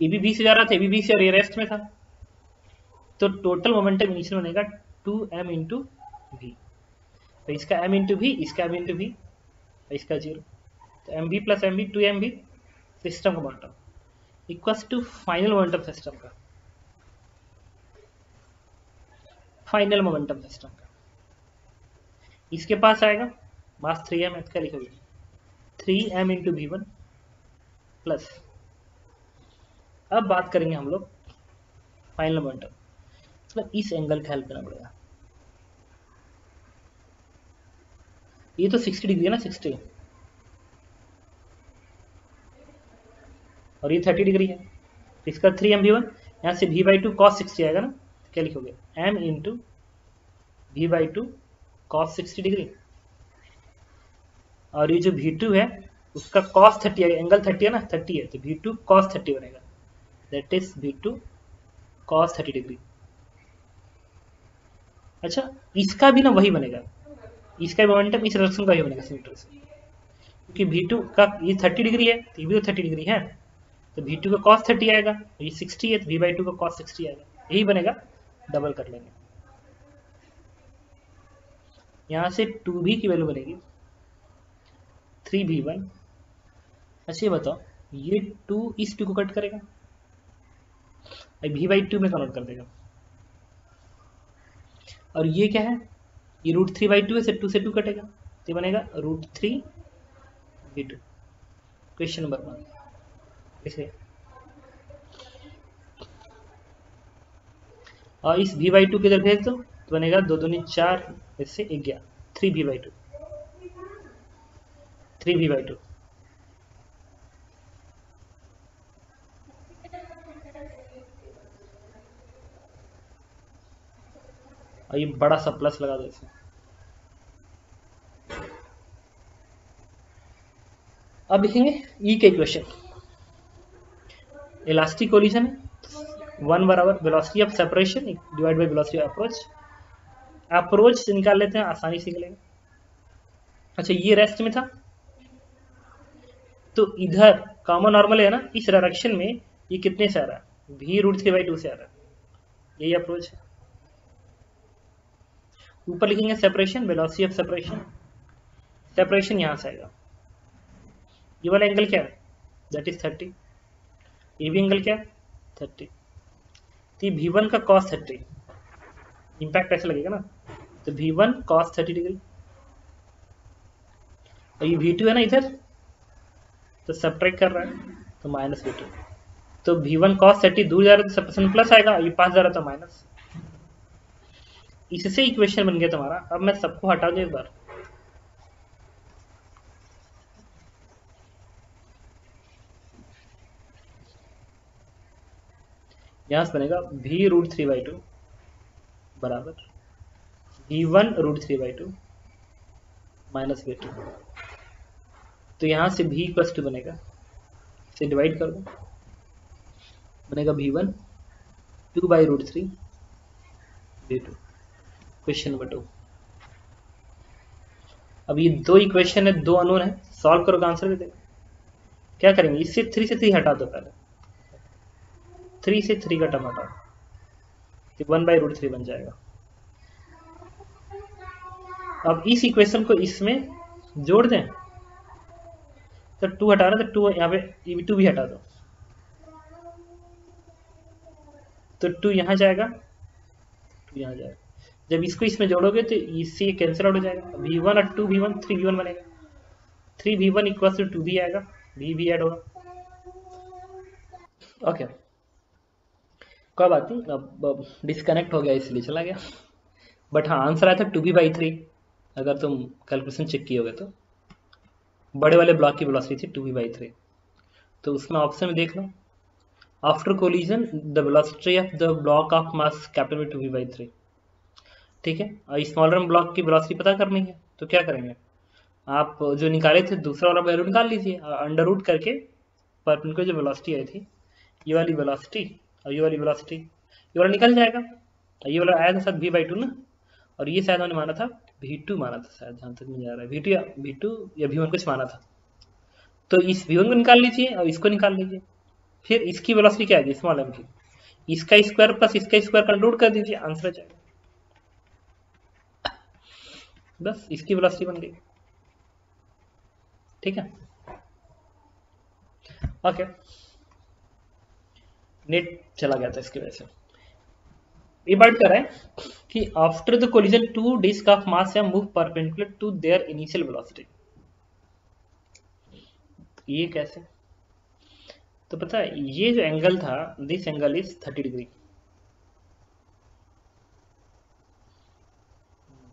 A B से जा रहा था ए बी बी से और रेस्ट में था। तो टोटल मोमेंटम इनिशियल बनेगा टू एम इंटू वी तो इसका एम इंटू वी इसका एम इंटू वी इसका ज़ीरो तो M B plus M B two M B system का momentum equals to final momentum system का। फाइनल मोमेंटम सिस्टम का। इसके पास आएगा मास थ्री एम क्या लिखोगे three M into V one plus अब बात करेंगे हम लोग फाइनल मोमेंटम मतलब इस एंगल का हेल्प करना पड़ेगा। ये तो 60 डिग्री है ना 60 और ये 30 डिग्री है। तो इसका थ्री एम वी वन यहाँ से V by two cos sixty आएगा ना क्या लिखोगे? M into V by two cos sixty degree और ये जो वी टू है, उसका कॉस थर्टी आएगा एंगल थर्टी है ना थर्टी है तो वी टू कॉस थर्टी बनेगा। That is V two cos thirty degree अच्छा इसका भी ना वही बनेगा। इसका मोमेंटम इस डायरेक्शन का ही बनेगा सीमीटर से क्योंकि वी टू का, ये थर्टी डिग्री है तो ये भी तो थर्टी डिग्री है। तो वी टू का कॉस थर्टी आएगा ये सिक्सटी है तो वी बाई टू का कॉस सिक्सटी आएगा। यही बनेगा डबल कर लेंगे। यहाँ से टू भी की वैल्यू बनेगी। थ्री भी वन अच्छा ये बताओ, ये टू इस टू को कट करेगा? भी बाई टू में कन्वर्ट कर देगा। और ये क्या है? ये रूट थ्री बाई टू है से टू से टू कटेगा। तो बनेगा root three by two question number one इसे। और इस भी बाई टू किधर भेज दो तो बनेगा दो दूनी चार, इससे ग्यारह। थ्री भी बाई टू थ्री भी बाई टू और ये बड़ा सा प्लस लगा दो इसमें अब लिखेंगे ई के इक्वेशन इलास्टिक कोलिजन है। वन बराबर velocity of separation divide by velocity approach approach निकाल लेते हैं, आसानी से निकलेगा। अच्छा ये रेस्ट में था। तो इधर कॉमन नॉर्मल है ना, इस डायरेक्शन में ये कितने से आ रहा है? भी रूट थ्री बाई टू से आ रहा है। यही अप्रोच है। ऊपर लिखेंगे separation velocity of separation separation यहाँ से आएगा। ये वाला एंगल क्या है? दैट इज़ थर्टी ये भी एंगल क्या है? थर्टी तो वी वन का कॉस थर्टी इम्पैक्ट ऐसे लगेगा ना? तो V one cos thirty degree और ये वी टू है ना इधर? तो सब्ट्रैक्ट कर रहा है तो माइनस वी टू तो वी वन कॉस थर्टी दूर जा रहा है तो सप्रेशन प्लस आएगा, ये पास जा रहा था माइनस इससे इक्वेशन बन गया तुम्हारा। अब मैं सबको हटा दू एक बार। यहाँ से बनेगा v root three by two बराबर V one root three by two minus V two तो यहाँ से v प्लस टू बनेगा। इसे डिवाइड कर दो। बनेगा V one two by root three question number two. अब ये दो इक्वेशन है, दो अनोन है, सॉल्व करो आंसर भी देगा क्या करेंगे? इससे थ्री से थ्री हटा दो पहले। थ्री से थ्री का टर्म हटाओ। वन बाई रूट थ्री बन जाएगा। अब इस इक्वेशन को इसमें जोड़ दें। तो टू हटा रहे तो टू यहाँ पे टू भी हटा दो। तो टू यहाँ जाएगा टू यहाँ जाएगा। जब इसको इसमें जोड़ोगे तो इससे कैंसिल आउट हो जाएगा। वी वन और two V one three V one बनेगा। Three V one equal to two भी आएगा। वी भी ऐड होगा। ओके कोई बात नहीं, अब डिस्कनेक्ट हो गया, इसलिए चला गया। बट हाँ आंसर आया था टू बी बाई थ्री अगर तुम कैलकुलेशन चेक किए होगे तो। बड़े वाले ब्लॉक की वेलोसिटी थी टू बी बाई थ्री तो उसमें ऑप्शन में देख लो। After collision the velocity of the block of mass capital two B by three ठीक है? और स्मॉलर ब्लॉक की वेलोसिटी पता करनी है तो क्या करेंगे? आप जो निकाले थे, दूसरा वाला वैल्यू निकाल लीजिए अंडर रूट करके पर उनको जो वेलोसिटी आई थी, ये वाली वेलोसिटी और ये वाली वेलोसिटी ये वाला निकल जाएगा। ये वाला आया था शायद वी बाई टू ना? और ये शायद मैंने माना था वी टू माना था शायद, जहाँ तक मुझे आ रहा है वी टू वी टू या वी वन कुछ माना था। तो इस वी वन को निकाल लीजिए और इसको निकाल लीजिए। फिर इसकी वेलोसिटी क्या आएगी? स्मॉल एम की। इसका स्क्वायर प्लस इसका स्क्वायर कंक्लूड कर दीजिए आंसर आ जाएगा। बस इसकी वेलोसिटी बन गई। ठीक है? ओके नेट चला गया था इसकी वजह से। ये बात कर रहा है कि after the collision two disc of mass या move perpendicular to their initial velocity ये कैसे? तो पता है, ये जो एंगल था दिस एंगल इज़ 30 डिग्री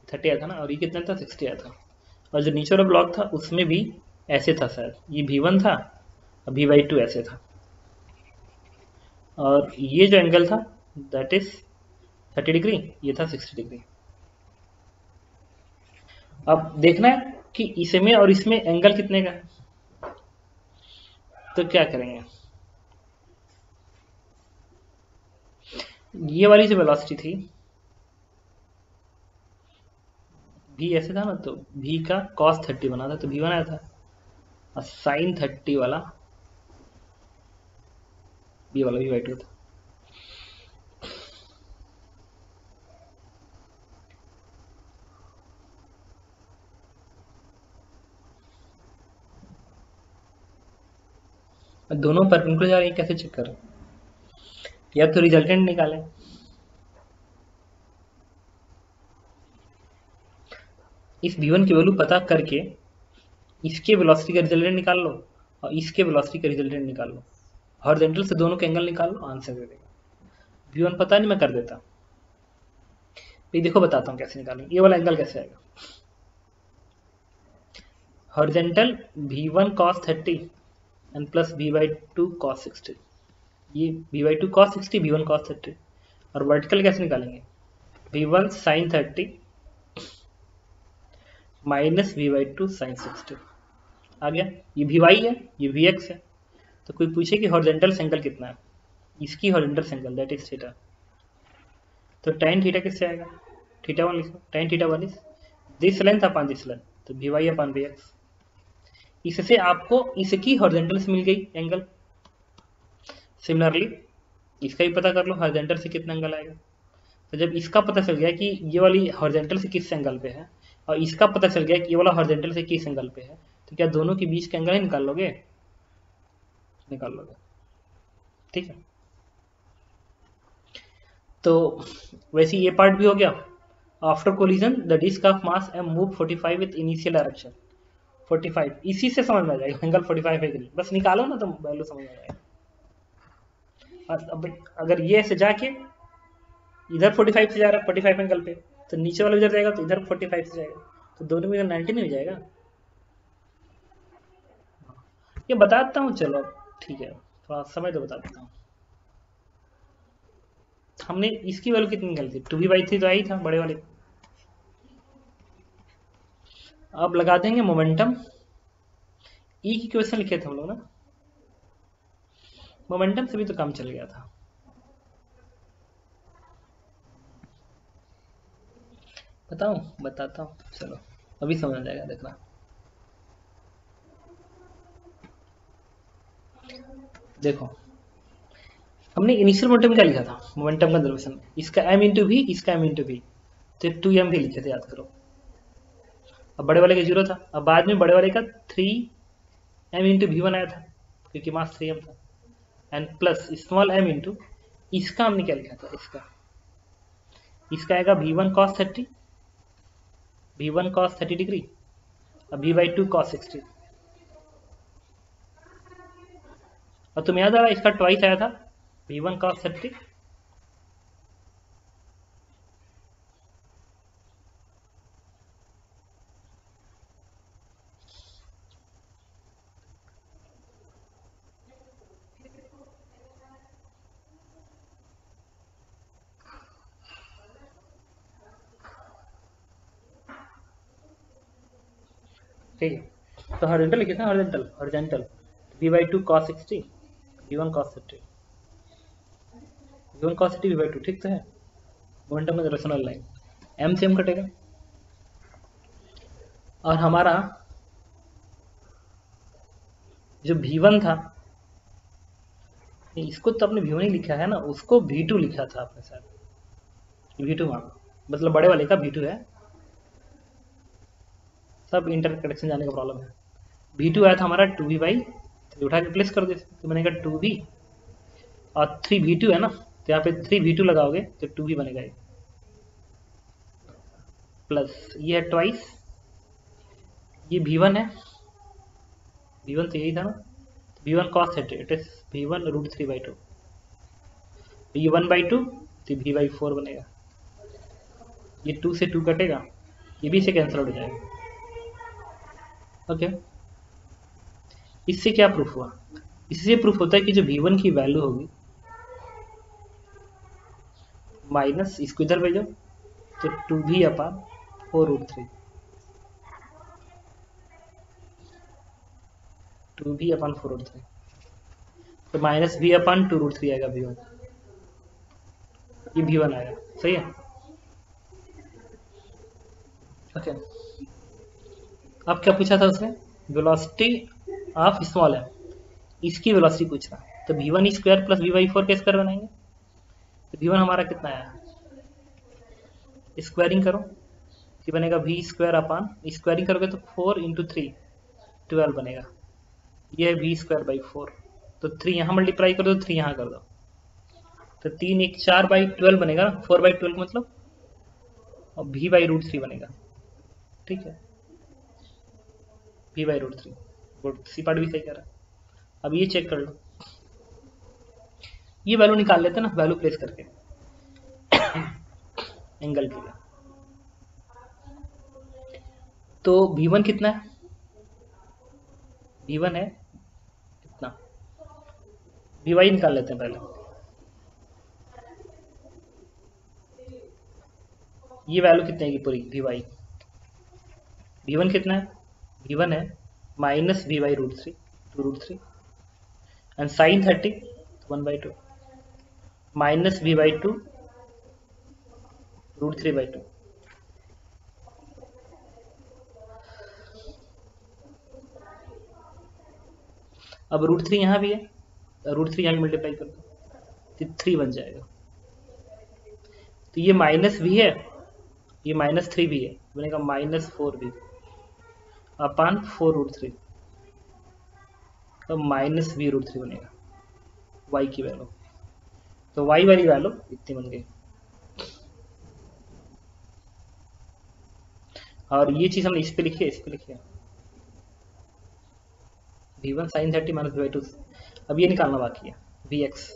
30 आया था ना, और ये कितना था? 60 आया था। और जो नीचे वाला ब्लॉक था, उसमें भी ऐसे था शायद। ये भी वन था और भी वाई टू ऐसे था। और ये जो एंगल था दैट इज़ 30 डिग्री ये था 60 डिग्री अब देखना है कि इसमें और इसमें एंगल कितने का तो क्या करेंगे? ये वाली जो वेलोसिटी थी भी ऐसे था ना तो भी का कॉस थर्टी बना था तो भी बनाया था। और साइन थर्टी वाला बी वाला भी वाइट था। दोनों परपेंडिकुलर जा रही है, कैसे चेक करें? या तो रिजल्टेंट निकालें। इस v1 की वैल्यू पता करके इसके वेलोसिटी का रिजल्टेंट निकाल लो और इसके वेलोसिटी का रिजल्टेंट निकाल लो। हॉरिजॉन्टल से दोनों के एंगल निकाल लो, आंसर दे देगा। V1 पता नहीं मैं कर देता। ये देखो, बताता हूँ कैसे निकालेंगे। ये वाला एंगल कैसे आएगा? Horizontal V one cos thirty and plus V by two cos sixty ये V by two cos sixty V one cos thirty और वर्टिकल कैसे निकालेंगे? V one sine thirty minus V by two sine sixty. आ गया। ये we Y है, ये we x है। तो कोई पूछे कि हॉरिजेंटल सेंगल कितना है? इसकी horizontal angle that is theta तो टेन थीटा किससे आएगा? थीटा वन लिखो। Tan theta one is this length upon this length तो V Y upon V X. इससे आपको, इसकी हॉरिजेंटल से मिल गई एंगल सिमिलरली इसका भी पता कर लो हॉरिजेंटल से कितना एंगल आएगा। तो जब इसका पता चल गया कि ये वाली हॉरिजेंटल से किस एंगल पे है और इसका पता चल गया कि ये वाला हॉरिजेंटल से किस एंगल पे है। तो क्या दोनों के बीच का एंगल निकाल लोगे? निकाल लोगे। ठीक है। तो वैसे ये पार्ट भी हो गया। After collision the disc of mass M move 45 with initial direction 45 इसी से समझ में आ जाएगा। एंगल 45 है बस निकालो ना तो वैल्यू समझ में आ जाएगा। अब अगर ये ऐसे जाके, इधर 45 से जा रहा है 45 एंगल पे। तो नीचे वाला इधर जाएगा तो इधर 45 से जाएगा। तो दोनों में नाइनटी नहीं हो जाएगा? ये बताता हूँ, चलो, ठीक है। थोड़ा समय तो बता देता हूँ। हमने इसकी वैल्यू कितनी निकाली थी? टू बी बाई थ्री तो आई था, बड़े वाले। अब लगा देंगे मोमेंटम ई e की क्वेश्चन लिखे थे हम लोग ना। मोमेंटम से भी तो काम चल गया था। बताऊँ? बताता हूँ। चलो, अभी समझ जाएगा, देखना। देखो, हमने इनिशियल मोमेंटम क्या लिखा था? मोमेंटम का कंजर्वेशन इसका एम इंटू भी इसका एम इंटू भी तो टू एम भी लिखे थे, याद करो। अब बड़े वाले का ज़ीरो था। अब बाद में बड़े वाले का थ्री एम इंटू भी वन आया था, क्योंकि मास थ्री एम था। And plus small M into इसका हमने क्या लिखा था? इसका। इसका आएगा V one cos thirty V one cos thirty degree और V by two cos sixty और तुम्हें याद आ रहा इसका ट्वाइस आया था वी वन कॉस थर्टी ठीक है तो हॉरिजॉन्टल लिखे थे horizontal horizontal v by two cos sixty v one cos sixty v one cos sixty v by two ठीक तो है? मोमेंटम में रेशनल लाइन एम से एम कटेगा। और हमारा जो वी वन था, इसको तो आपने वी वन ही लिखा है ना, उसको वी टू लिखा था आपने शायद। वी टू मतलब बड़े वाले का वी टू है। सब इंटर कनेक्शन जाने का प्रॉब्लम है। वी टू आया था हमारा टू वी बाई थ्री उठा के प्लेस कर दे तो बनेगा टू वी और थ्री वी टू है ना? तो यहाँ पे थ्री वी टू लगाओगे तो टू वी बनेगा ये प्लस ये है ट्वाइस ये वी वन है। वी वन तो यही था ना? V one cos thirty it is v one root three by two ये वन बाई टू तो वी बाई फोर बनेगा। ये टू से टू कटेगा। ये भी से कैंसिल हो जाएगा। ओके इससे क्या प्रूफ हुआ? इससे प्रूफ होता है कि जो v1 की वैल्यू होगी माइनस इसको इधर भेजो तो टू भी upon four root three two भी अपान फोर रूट थ्री तो माइनस भी अपान टू रूट थ्री आएगा वी वन ये भी वन आएगा, सही है? Okay okay. अब क्या पूछा था उसने? वेलोसिटी ऑफ़ स्मॉल है। इसकी वेलोसिटी पूछ रहा तो v one square plus v by four के स्क्वायर बनाएँगे तो वी वन हमारा कितना आया स्क्वायरिंग करो। कि बनेगा वी स्क्वायर अपान स्क्वायरिंग करोगे तो फोर इंटू थ्री ट्वेल्व बनेगा। ये है वी स्क्वायर बाई फोर तो थ्री यहाँ मल्टीप्लाई कर दो थ्री यहाँ कर दो। तो तीन एक चार बाई ट्वेल्व बनेगा। ना फोर बाई ट्वेल्व मतलब? और वी बाई रूट थ्री बनेगा। ठीक है? V by root three root C part भी सही कह रहा है। अब ये चेक कर लो। ये वैल्यू निकाल लेते ना वैल्यू प्लेस करके। एंगल के लिए। तो V1 कितना है? V1 है कितना Vy निकाल लेते हैं पहले। ये वैल्यू कितने की पूरी? Vy V1 कितना है? गिवन है। Minus v by root three two root three and sine thirty one by two minus v by two root three by two अब रूट थ्री यहाँ भी है रूट थ्री यहाँ मल्टीप्लाई कर दो तो थ्री बन जाएगा। तो ये माइनस भी है, ये माइनस थ्री भी है, बनेगा माइनस फोर भी अपान फोर रूट थ्री तो माइनस वी रूट थ्री बनेगा। वाई की वैल्यू तो वाई वाली वैल्यू इतनी बन गई। और ये चीज़ हमने इस पे लिखी है, इस पे लिखी है। V one sine thirty minus v two अब ये निकालना बाकी है। वी एक्स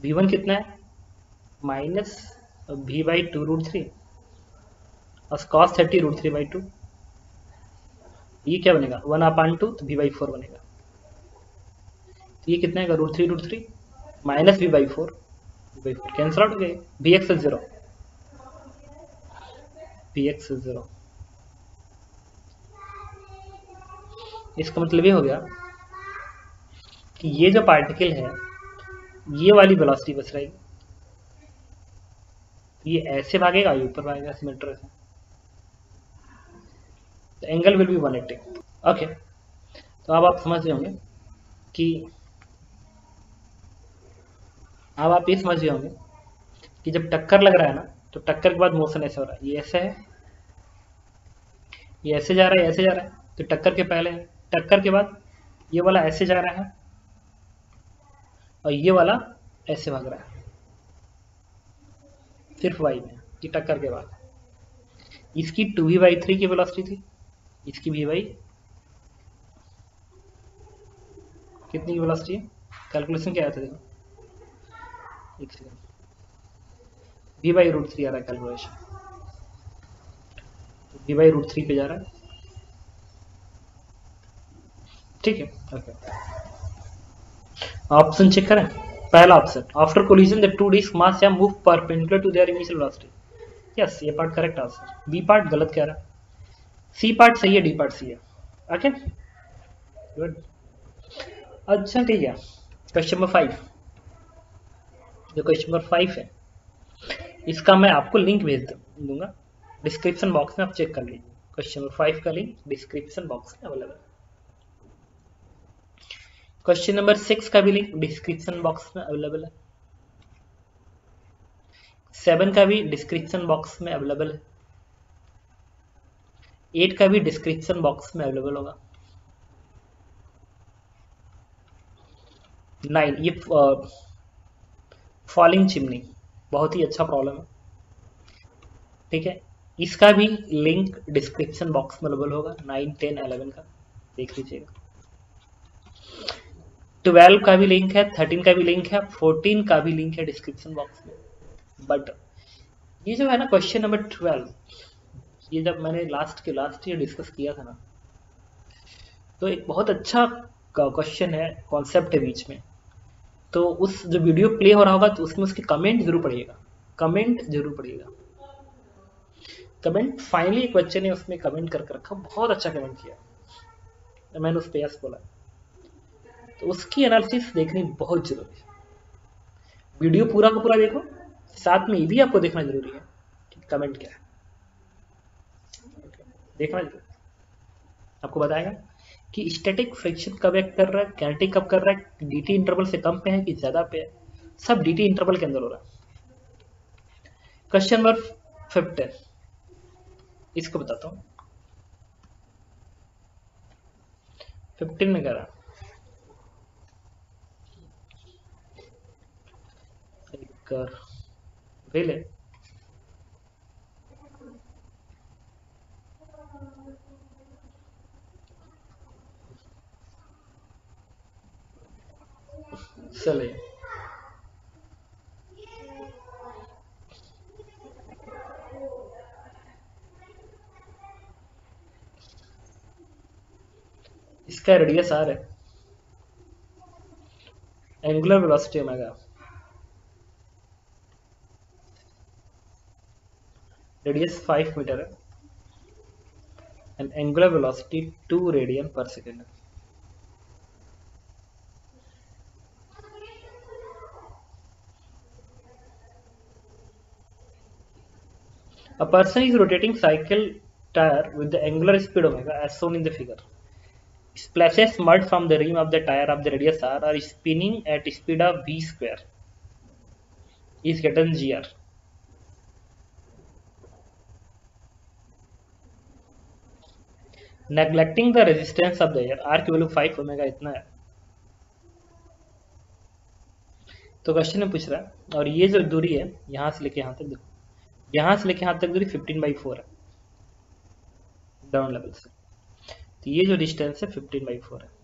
वी वन कितना है? Minus v by two root three और cos thirty root three by two ये क्या बनेगा? वन अपान टू तो वी बाई फोर बनेगा। तो ये कितना है root three root three minus v by four by four cancel out हो गए v x v x zero इसका मतलब ये हो गया कि ये जो पार्टिकल है, ये वाली वेलोसिटी बच रहेगी ये ऐसे भागेगा, ये ऊपर भागेगा सिमेट्री से तो एंगल विल बी 180 ओके तो अब आप समझ रहे होंगे कि अब आप ये समझ रहे होंगे कि जब टक्कर लग रहा है ना तो टक्कर के बाद मोशन ऐसे हो रहा है। ये ऐसे है, ये ऐसे जा रहा है ऐसे जा रहा है। तो टक्कर के पहले, टक्कर के बाद ये वाला ऐसे जा रहा है और ये वाला ऐसे भाग रहा है। सिर्फ़ वाई में, ये टक्कर के बाद। इसकी टू वी बाई थ्री की वेलोसिटी थी। इसकी भी बाई कितनी की वेलोसिटी है? कैलकुलेशन क्या आया था देखो। एक second v by root three आ रहा है calculation v by root three पे जा रहा है। ठीक है ओके ऑप्शन चेक करें। पहला option after collision the two disc mass या move perpendicular to their initial velocity yes ये part correct answer B part गलत कह रहा? है सी पार्ट सही है डी पार्ट सही है। ओके गुड अच्छा ठीक है। क्वेश्चन नंबर फाइव जो क्वेश्चन नंबर फाइव है, इसका मैं आपको लिंक भेज दूँगा। डिस्क्रिप्शन बॉक्स में आप चेक कर लीजिए। क्वेश्चन नंबर फाइव का लिंक डिस्क्रिप्शन बॉक्स में अवेलेबल क्वेश्चन नंबर सिक्स का भी लिंक डिस्क्रिप्शन बॉक्स में अवेलेबल है। सेवन का भी डिस्क्रिप्शन बॉक्स में अवेलेबल है। एट का भी डिस्क्रिप्शन बॉक्स में अवेलेबल होगा। नाइन ये फॉलिंग चिमनी बहुत ही अच्छा प्रॉब्लम है। ठीक है? इसका भी लिंक डिस्क्रिप्शन बॉक्स में अवेलेबल होगा। नाइन टेन एलेवन का, देख लीजिएगा। ट्वेल्व का भी लिंक है थर्टीन का भी लिंक है फोर्टीन का भी लिंक है डिस्क्रिप्शन बॉक्स में। बट ये जो है ना क्वेश्चन नंबर ट्वेल्व ये जब मैंने लास्ट के लास्ट ईयर डिस्कस किया था ना तो एक बहुत अच्छा क्वेश्चन है कॉन्सेप्ट है बीच में। तो उस जो वीडियो प्ले हो रहा होगा तो उसमें उसके कमेंट ज़रूर पड़िएगा कमेंट ज़रूर पड़ेगा कमेंट फाइनली एक बच्चे ने उसमें कमेंट करके रखा। बहुत अच्छा कमेंट किया। तो मैंने उस पर यस बोला। तो उसकी एनालिसिस देखनी बहुत ज़रूरी है। वीडियो पूरा का पूरा देखो, साथ में ये भी आपको देखना ज़रूरी है कि कमेंट क्या है। देखना आपको बताएगा कि स्टैटिक फ्रिक्शन कब एक्ट कर रहा है कैनेटिक कब कर रहा है डीटी इंटरवल से कम पे है कि ज़्यादा पे है? सब डीटी इंटरवल के अंदर हो रहा है। क्वेश्चन नंबर फिफ्टीन इसको बताता हूँ। फिफ्टीन में कह रहा एक, वेल है। चलिए इसका रेडियस आर है। Angular velocity omega radius 5 metre है। And angular velocity 2 radian per second है। A person is rotating cycle tire with the angular speed omega as shown in the figure. Splashes mud from the rim of the tire of the radius r are spinning at speed of v square is given gr. Neglecting the resistance of the air, r की value 5 omega इतना है तो question में पूछ रहा है और ये जो दूरी है यहाँ से लेके यहाँ तक देखो यहाँ से लेके यहाँ तक दूरी फिफ्टीन बाई फोर है। डाउन लेवल से। तो ये जो डिस्टेंस है फिफ्टीन बाई फोर है।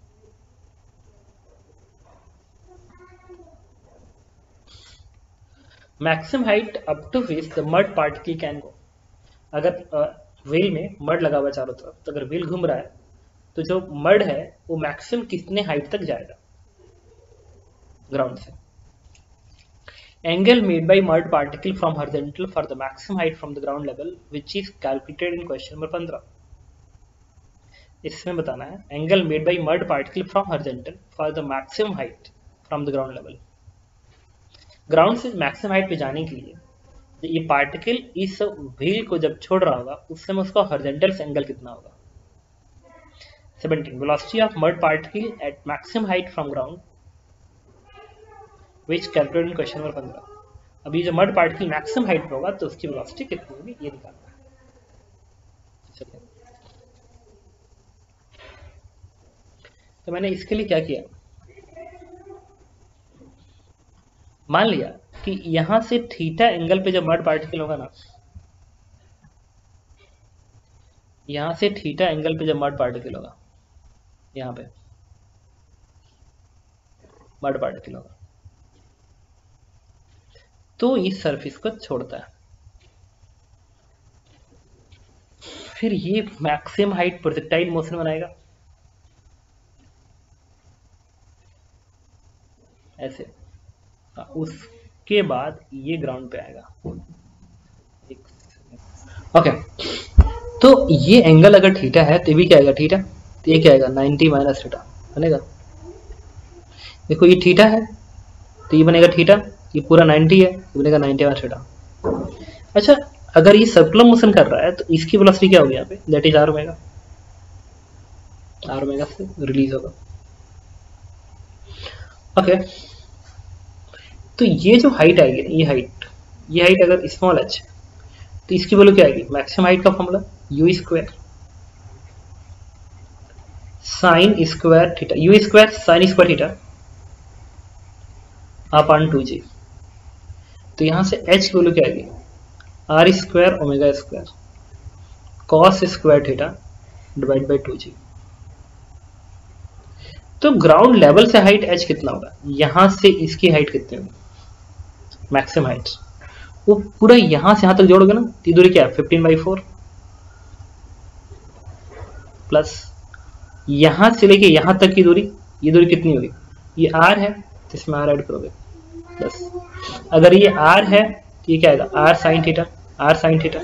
Maximum height up to which the mud particle can go अगर व्हील में मड लगा हुआ चारों तरफ़ तो अगर व्हील घूम रहा है तो जो मड है, वो मैक्सिमम कितने हाइट तक जाएगा? ग्राउंड से। Angle made by mud particle from horizontal for the maximum height from the ground level which is calculated in question number 15 इसमें बताना है angle made by mud particle from horizontal for the maximum height from the ground level ground से maximum height पे जाने के लिए ये particle इस व्हील को जब छोड़ रहा होगा उस समय उसका हॉरिजॉन्टल एंगल कितना होगा 17 velocity of mud particle at maximum height from ground calculated in question number 15 अभी जो मड पार्टिकल मैक्सिमम हाइट पे होगा तो उसकी वेलोसिटी कितनी होगी, ये निकालना है। तो मैंने इसके लिए क्या किया? मान लिया कि यहाँ से थीटा एंगल पे जब मर्ड पार्टिकल होगा ना, यहाँ से थीटा एंगल पे जब मर्ड पार्टिकल होगा, यहाँ पे मर्ड पार्टिकल होगा। तो इस सरफेस को छोड़ता है। फिर ये मैक्सिमम हाइट प्रोजेक्टाइल मोशन बनाएगा। ऐसे। हाँ, उसके बाद ये ग्राउंड पे आएगा। ओके तो ये एंगल अगर थीटा है तो भी क्या आएगा थीटा तो ये क्या आएगा? 90 माइनस थीटा बनेगा। देखो ये थीटा है तो ये बनेगा थीटा ये पूरा 90 है बनेगा 90 माइनस थीटा अच्छा अगर ये सर्कुलर मोशन कर रहा है तो इसकी वेलोसिटी क्या होगी यहाँ पे? That is r omega r omega से रिलीज़ होगा। ओके. तो ये जो हाइट आएगी ये हाइट ये हाइट अगर स्मॉल एच तो इसकी वैल्यू क्या आएगी? मैक्सिमम हाइट का formula u square sine square theta u square sine square theta upon two g तो यहाँ से एच की वैल्यू क्या आएगी? R square omega square cos square theta divide by two g तो ग्राउंड लेवल से height h कितना होगा? यहाँ से इसकी हाइट कितनी होगी? मैक्सिमम हाइट वो पूरा यहाँ से यहाँ तक जोड़ोगे ना तो दूरी क्या है? फिफ्टीन बाई फोर प्लस यहाँ से लेके यहाँ तक की दूरी, ये दूरी कितनी होगी? ये आर है तो इसमें आर ऐड करोगे। प्लस अगर ये आर है तो ये क्या आएगा? R sine theta r sine theta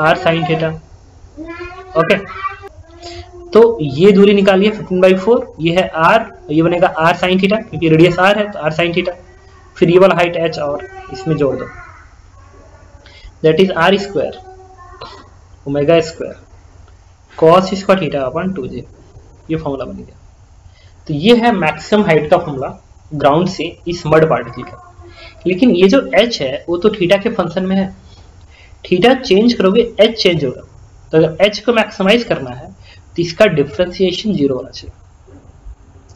r sine theta okay तो ये दूरी निकालिए फिफ्टीन बाई फोर ये है आर ये बनेगा आर साइन थीटा क्योंकि रेडियस आर है तो आर साइन थीटा फिर ये वाला हाइट एच और इसमें जोड़ दो। That is r square omega square cos square theta upon two g ये फॉर्मूला बन गया। तो ये है मैक्सिमम हाइट का फॉर्मूला ग्राउंड से इस मड पार्टिकल का। लेकिन ये जो एच है, वो तो थीटा के फ़ंक्शन में है। थीटा चेंज करोगे एच चेंज होगा। तो अगर एच को मैक्सिमाइज करना है तो इसका डिफ्रेंसिएशन ज़ीरो होना चाहिए।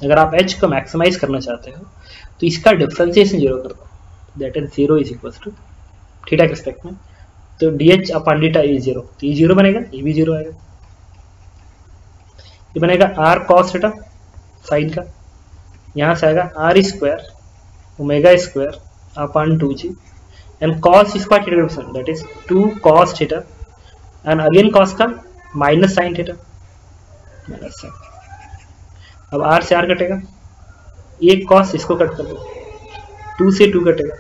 अगर आप एच को मैक्सिमाइज करना चाहते हो तो इसका डिफ्रेंसिएशन ज़ीरो कर दो। That is zero is equal to theta के रिस्पेक्ट में। तो डी एच अपॉन डीटा ये ज़ीरो तो ये ज़ीरो बनेगा, ये भी ज़ीरो आएगा। ये बनेगा आर कॉस थीटा साइन का। यहाँ से आएगा r square omega square upon two g and cos square theta that is two cos theta and again cos का minus sine theta minus sine अब आर से आर कटेगा, एक कॉस इसको कट कर दो टू से टू कटेगा।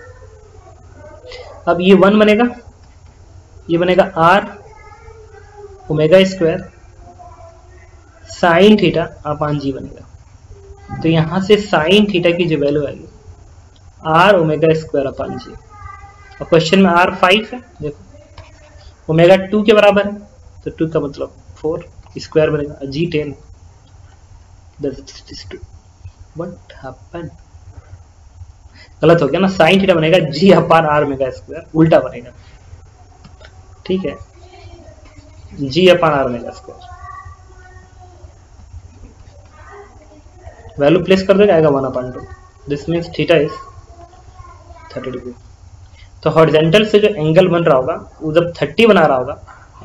अब ये वन बनेगा, ये बनेगा r omega square sine theta upon g बनेगा। तो यहाँ से साइन थीटा की जो वैल्यू आएगी r omega square upon g और क्वेश्चन में आर फाइव है, देखो। ओमेगा टू के बराबर है तो टू का मतलब फोर स्क्वायर बनेगा जी टेन वट हैपन गलत हो गया ना साइन थीटा बनेगा g upon r omega square उल्टा बनेगा। ठीक है? G upon r omega square value place कर देगा, आएगा one upon two this means theta is thirty degree तो हॉरिजेंटल से जो एंगल बन रहा होगा, वो जब थर्टी बना रहा होगा,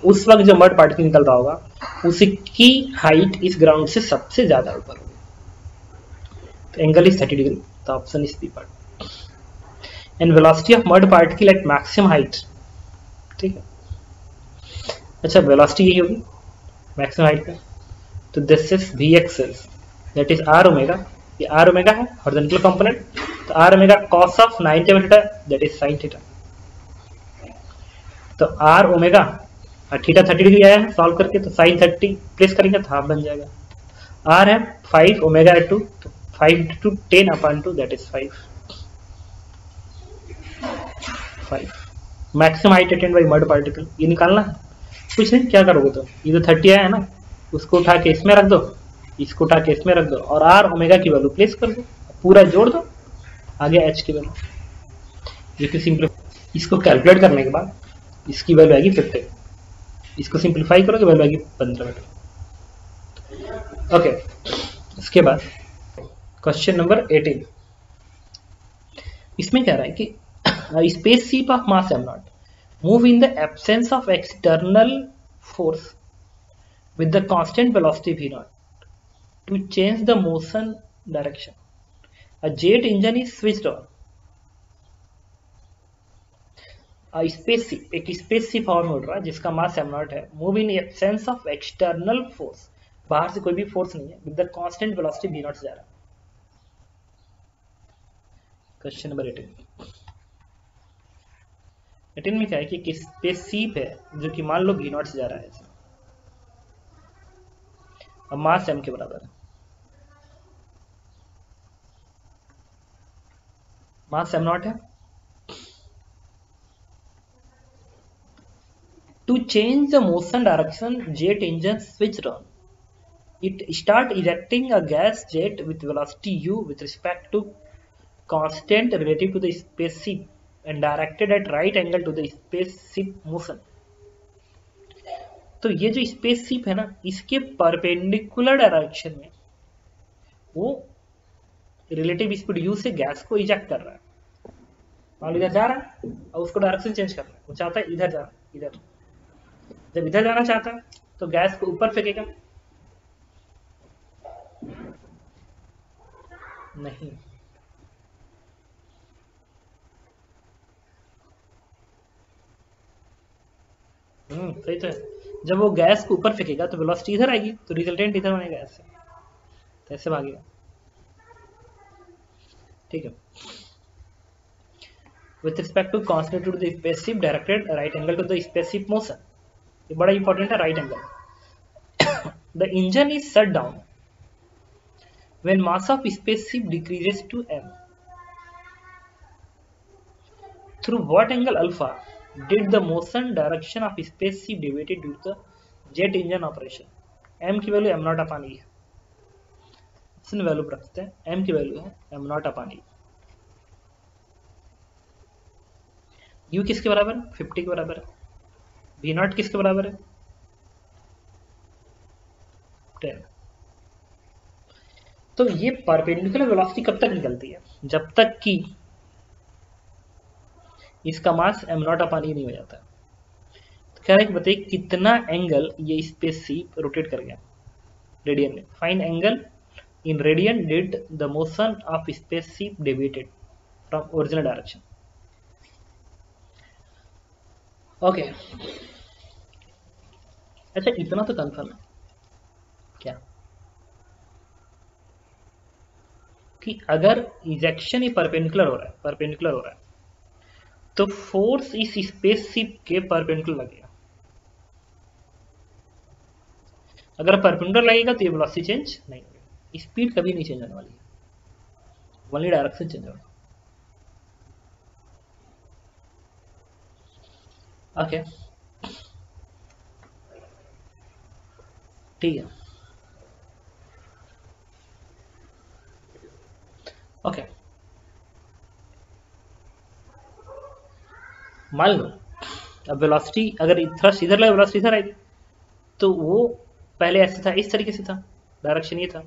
उस वक्त जो मड पार्टिकल निकल रहा होगा उसकी हाइट इस ग्राउंड से सबसे ज़्यादा ऊपर होगी। angle is 30 degree the option is b part. And velocity of mud particle at maximum height, ठीक है? अच्छा वेलोसिटी यही होगी मैक्सिमम हाइट पे। तो this is v excel that is r omega ये आर ओमेगा है हॉरिजॉन्टल कंपोनेंट तो r omega cos of 90 theta that is sin theta तो आर ओमेगा थीटा 30 डिग्री आया है सॉल्व करके तो sin 30 प्लेस करेंगे तो हाफ़ बन जाएगा. आर है 5 ओमेगा 2 तो 5 to 10 upon 2 that is 5 5 maximum height attained by mud particle ये निकालना है. कुछ नहीं, क्या करोगे तो ये तो थर्टी आया है ना, उसको उठा के इसमें रख दो. इसको उठा के इसमें रख दो। और आर ओमेगा की वैल्यू प्लेस कर दो। पूरा जोड़ दो। आगे एच की वैल्यू ये तो सिंपल इसको कैलकुलेट करने के बाद इसकी वैल्यू आएगी फिफ्टी इसको सिंप्लीफाई करोगे वैल्यू आएगी पंद्रह मीटर ओके इसके बाद क्वेश्चन नंबर एटीन इसमें कह रहा है कि space ship of mass m nought move in the absence of external force with the constant velocity v naught to change the motion direction. A jet engine is switched on. Spaceship एक spaceship form उड़ रहा है, जिसका mass am not है move in absence of external force बाहर से कोई भी फोर्स नहीं है। With the constant velocity v nought जा क्वेश्चन नंबर 18 18 में क्या है कि एक स्पेसशिप है, जो कि मान लो v नॉट से जा रहा है। मास एम के बराबर है। मास एम नॉट है? To change the motion direction jet engine switch run it start erecting a gas jet with velocity u with respect to constant relative to the spaceship and directed at right angle to the spaceship motion तो ये जो स्पेसिप है ना, इसके perpendicular direction में, वो relative speed you से gas को इजेक्ट कर रहा है। मान इधर जा रहा है और उसको डायरेक्शन चेंज कर रहा है। वो चाहता है इधर जा इधर। जब इधर जाना चाहता है तो गैस को ऊपर फेंकेगा। नहीं। हम्म सही तो है। जब वो गैस को ऊपर फेंकेगा तो वेलोसिटी इधर आएगी तो रिजल्टेंट इधर बनेगा ऐसे। तो ऐसे भागेगा। ठीक है। With respect to concentrate to the spaceship directed right angle to the spaceship motion ये बड़ा इंपॉर्टेंट है right angle the engine is shut down when mass of spaceship decreases to m through what angle alpha did the motion direction of spaceship deviated due the jet engine operation m की value m nought upon e है। Option value रखते हैं, m की value है, m nought upon e u किसके बराबर 50 के बराबर है। v नॉट किसके बराबर है? 10 तो ये परपेंडिकुलर वेलोसिटी कब तक निकलती है? जब तक कि इसका mass am not upon e नहीं हो जाता तो कह रहे बताइए कितना एंगल ये स्पेस सी रोटेट कर गया। रेडियन में। Fine angle radian did the motion of space sea deviated from original direction okay अच्छा इतना तो कंफर्म है। क्या? कि अगर इजेक्शन ही परपेंडिकुलर हो रहा है परपेंडिकुलर हो रहा है तो फोर्स इस स्पेसशिप के परपेंडिकुलर लगेगा। अगर परपेंडिकुलर लगेगा तो ये वेलोसिटी चेंज नहीं होगी। स्पीड कभी नहीं चेंज होने वाली है। ओनली डायरेक्शन चेंज होगा। ओके ठीक है। ओके मान लो, अब वेलोसिटी अगर थ्रस्ट इधर लगे वेलोसिटी इधर आएगी तो वो पहले ऐसे था, इस तरीके से था डायरेक्शन ये था।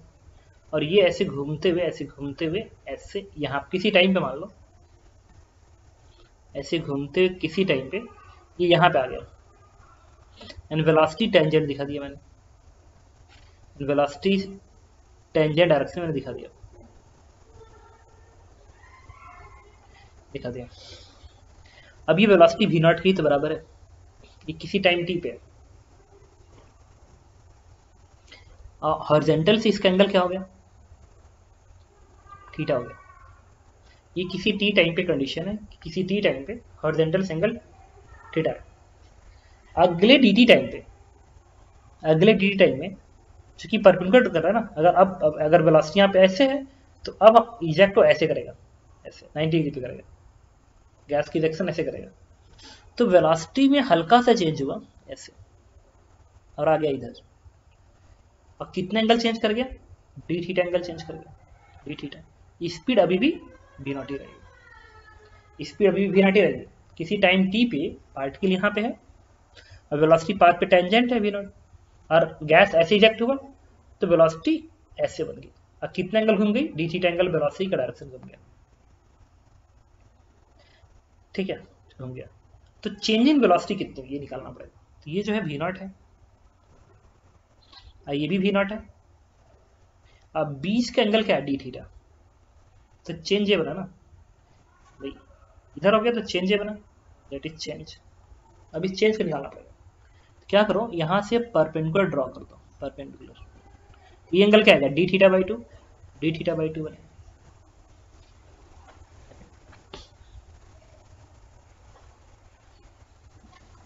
और ये ऐसे घूमते हुए, ऐसे घूमते हुए, ऐसे यहाँ किसी टाइम पे मान लो। ऐसे घूमते हुए किसी टाइम पे ये यहाँ पे आ गया। एंड वेलोसिटी टेंजेंट दिखा दिया मैंने। वेलोसिटी टेंजेंट डायरेक्शन मैंने दिखा दिया। दिखा दिया। अब ये वेलोसिटी वी नॉट की तो बराबर है। ये किसी टाइम टी पे हॉरिजेंटल से इसका एंगल क्या हो गया? थीटा हो गया। ये किसी टी टाइम पे कंडीशन है किसी टी टाइम पे हॉरिजेंटल एंगल थीटा है अगले डी टी टाइम पे अगले डी टी टाइम में चूँकि परपेंडिकुलर कर रहा है ना अगर अब, अगर वेलोसिटी यहाँ पे ऐसे है तो अब इजेक्ट को ऐसे करेगा ऐसे 90 डिग्री पे करेगा। गैस की रिएक्शन ऐसे करेगा। तो वेलोसिटी में हल्का सा चेंज हुआ ऐसे। और आ गया इधर। और कितना एंगल चेंज कर गया? डी थीटा एंगल चेंज कर गया डी थीटा स्पीड अभी भी वी नॉट ही रहेगी। स्पीड अभी भी वी नॉट ही रहेगी। किसी टाइम टी पे पार्टिकल यहाँ पे है। और वेलोसिटी पाथ पे टेंजेंट है वी नॉट। और गैस ऐसे इजेक्ट हुआ तो वेलोसिटी ऐसे बन गई। और कितने एंगल घूम गई? डी थीटा एंगल वेलोसिटी का डायरेक्शन घूम गया। ठीक है? घूम गया। तो चेंज इन वेलोसिटी कितनी ये निकालना पड़ेगा। तो ये जो है वी नॉट है। और ये भी वी नॉट है। अब बीच का एंगल क्या है? D theta. तो चेंज ये बना ना। भाई, इधर हो गया तो चेंज ये बना। दैट इज़ चेंज अभी चेंज को निकालना पड़ेगा। तो क्या करो, यहाँ से परपेंडिकुलर ड्रॉ कर दो। परपेंडिकुलर ये एंगल क्या आएगा? D theta by two d theta by two बनेगा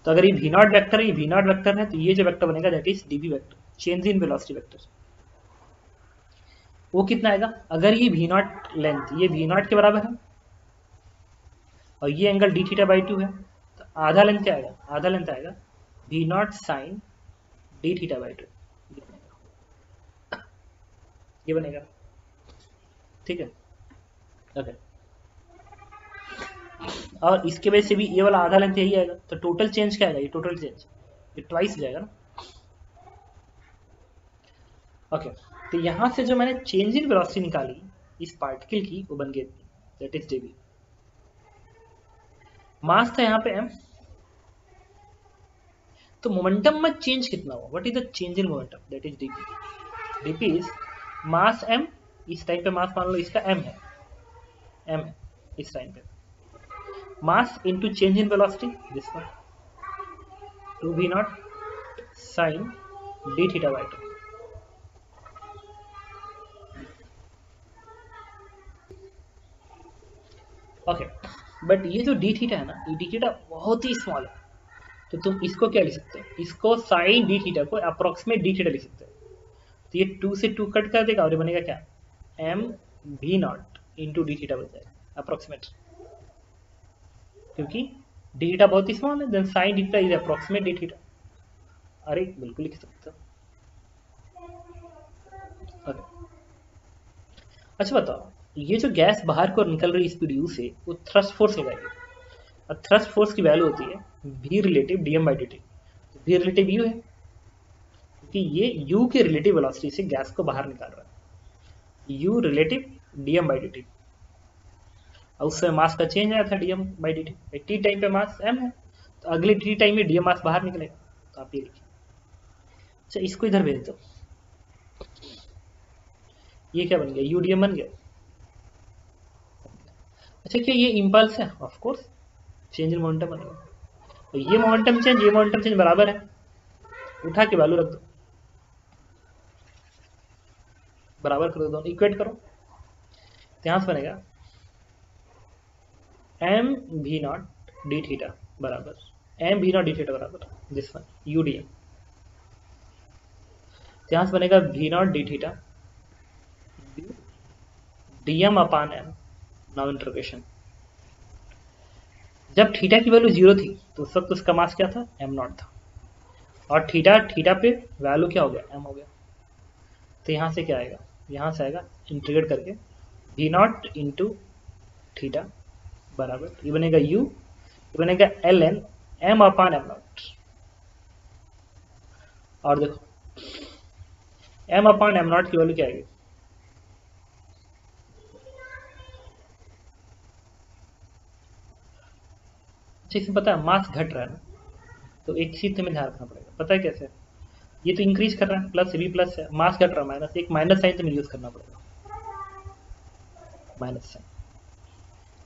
तो अगर ये वी नॉट वेक्टर है, ये वी नॉट वेक्टर है तो ये जो वेक्टर बनेगा that is d v vector change in velocity vector वो कितना आएगा? अगर ये वी नॉट लेंथ ये वी नॉट के बराबर है, और ये angle d theta by two है तो आधा लेंथ क्या आएगा? आधा लेंथ आएगा v nought sine d theta by two ये बनेगा। ठीक है? ओके और इसके वजह से भी ये वाला आधा लेंथ यही आएगा। तो टोटल चेंज क्या आएगा? ये टोटल चेंज ये ट्वाइस जाएगा ना? ओके तो यहाँ से जो मैंने चेंज इन वेलोसिटी निकाली, इस पार्टिकल की, वो बन गई दैट इज़ डीबी मास था यहाँ पे एम तो मोमेंटम में चेंज कितना हुआ? What is the change in momentum that is DP DP is mass M इस टाइम पे मास मान लो इसका एम है। एम है, इस टाइम पे। Mass into change in velocity this one two V naught sine D theta by two okay but ये जो डी थीटा है ना, ये डी थीटा बहुत ही स्मॉल है। तो तुम इसको क्या लिख सकते हो? इसको साइन डी थीटा को अप्रोक्सीमेट डी थीटा लिख सकते हो। तो ये टू से टू कट कर देगा और ये बनेगा क्या? M V naught into D theta बन जाएगा अप्रोक्सीमेट क्योंकि डी थीटा बहुत ही स्मॉल है then sine D theta is approximate D theta अरे, बिल्कुल लिख सकते हो। अच्छा बताओ ये जो गैस बाहर को निकल रही स्पीड यू से, वो थ्रस्ट फोर्स लगाएगी और थ्रस्ट फोर्स की वैल्यू होती है V relative D M by D T V relative U है, क्योंकि ये यू के रिलेटिव वेलोसिटी से गैस को बाहर निकाल रहा है। U relative D M by D T और उससे मास का चेंज आया था D M by D T T time पे मास एम है तो अगले टी टाइम में डी एम मास बाहर निकलेगा तो आप ये लिखिए। अच्छा इसको इधर भेज दो। ये क्या बन गया? यू डी एम बन गया। अच्छा क्या ये इम्पल्स है? Of course change in momentum बनेगा तो ये मोमेंटम चेंज ये मोमेंटम चेंज बराबर है। उठा के वैल्यू रख दो। बराबर कर दो। इक्वेट करो। ध्यान से बनेगा। M V naught D theta बराबर। M V naught D theta बराबर। This one you D M से बनेगा V naught D theta D M upon M now interpretation जब थीटा की वैल्यू ज़ीरो थी तो उस वक्त उसका मास क्या था? एम नॉट था। और थीटा थीटा पे वैल्यू क्या हो गया? एम हो गया। तो यहाँ से क्या आएगा? यहाँ से आएगा इंटीग्रेट करके वी नॉट इंटू थीटा बराबर। ये बनेगा यू ये बनेगा L N M upon M naught और देखो एम अपान एम नॉट की वैल्यू क्या आएगी? अच्छा इसमें पता है मास घट रहा है ना तो एक चीज़ तुम्हें ध्यान रखना पड़ेगा। पता है कैसे? ये तो इंक्रीज कर रहा है प्लस भी प्लस है मास घट रहा है माइनस एक माइनस साइन तुम्हें यूज़ करना पड़ेगा। माइनस साइन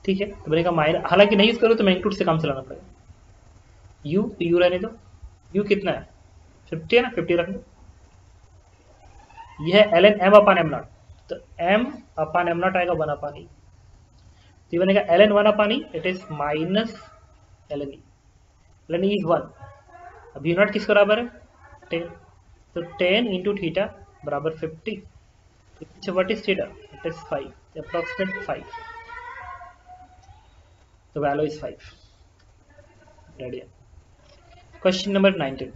ठीक है? तो बनेगा माइनस हालाँकि नहीं यूज़ करो तो मैग्नीट्यूड से काम चलाना पड़ेगा। यू तो यू रहने दो। यू कितना है? फिफ्टी है ना? फिफ्टी रख दो। यह है L N M upon M naught तो एम अपान एम नॉट आएगा वन अपान ई तो बनेगा L N one upon E it is minus L N E L N E is one अब यू नॉट किस बराबर है? टेन तो ten into theta बराबर fifty what is theta it is five approximate five तो value is five radian question number nineteen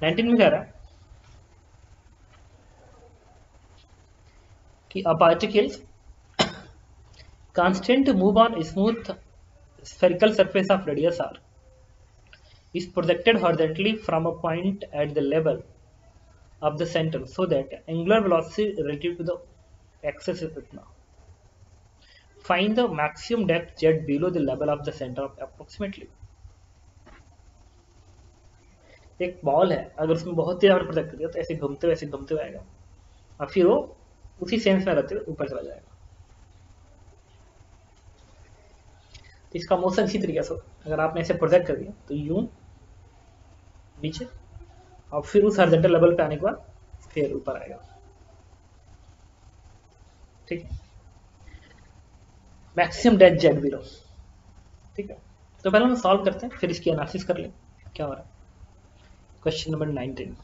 nineteen में कह रहा है कि a particle constant on a smooth spherical surface of radius r is projected horizontally from a point at the level of the center so that angular velocity relative to the axis is itna. Find the maximum depth z below the level of the center of approximately. एक ball है अगर उसमें बहुत तेज आपने project कर दिया तो ऐसे घूमते हुए ऐसे घूमते हुए आएगा और फिर वो उसी सेंस में रहते हुए ऊपर चला जाएगा तो इसका मोशन इसी तरीके से अगर आपने ऐसे प्रोजेक्ट कर दिया तो यूँ, नीचे, और फिर उस हॉरिजॉन्टल लेवल पे आने के बाद फिर ऊपर आएगा। ठीक है? मैक्सिमम डेथ जेड बिलो ठीक है? तो पहले हम सॉल्व करते हैं, फिर इसकी एनालिसिस कर लें। क्या हो रहा है? क्वेश्चन नंबर नाइनटीन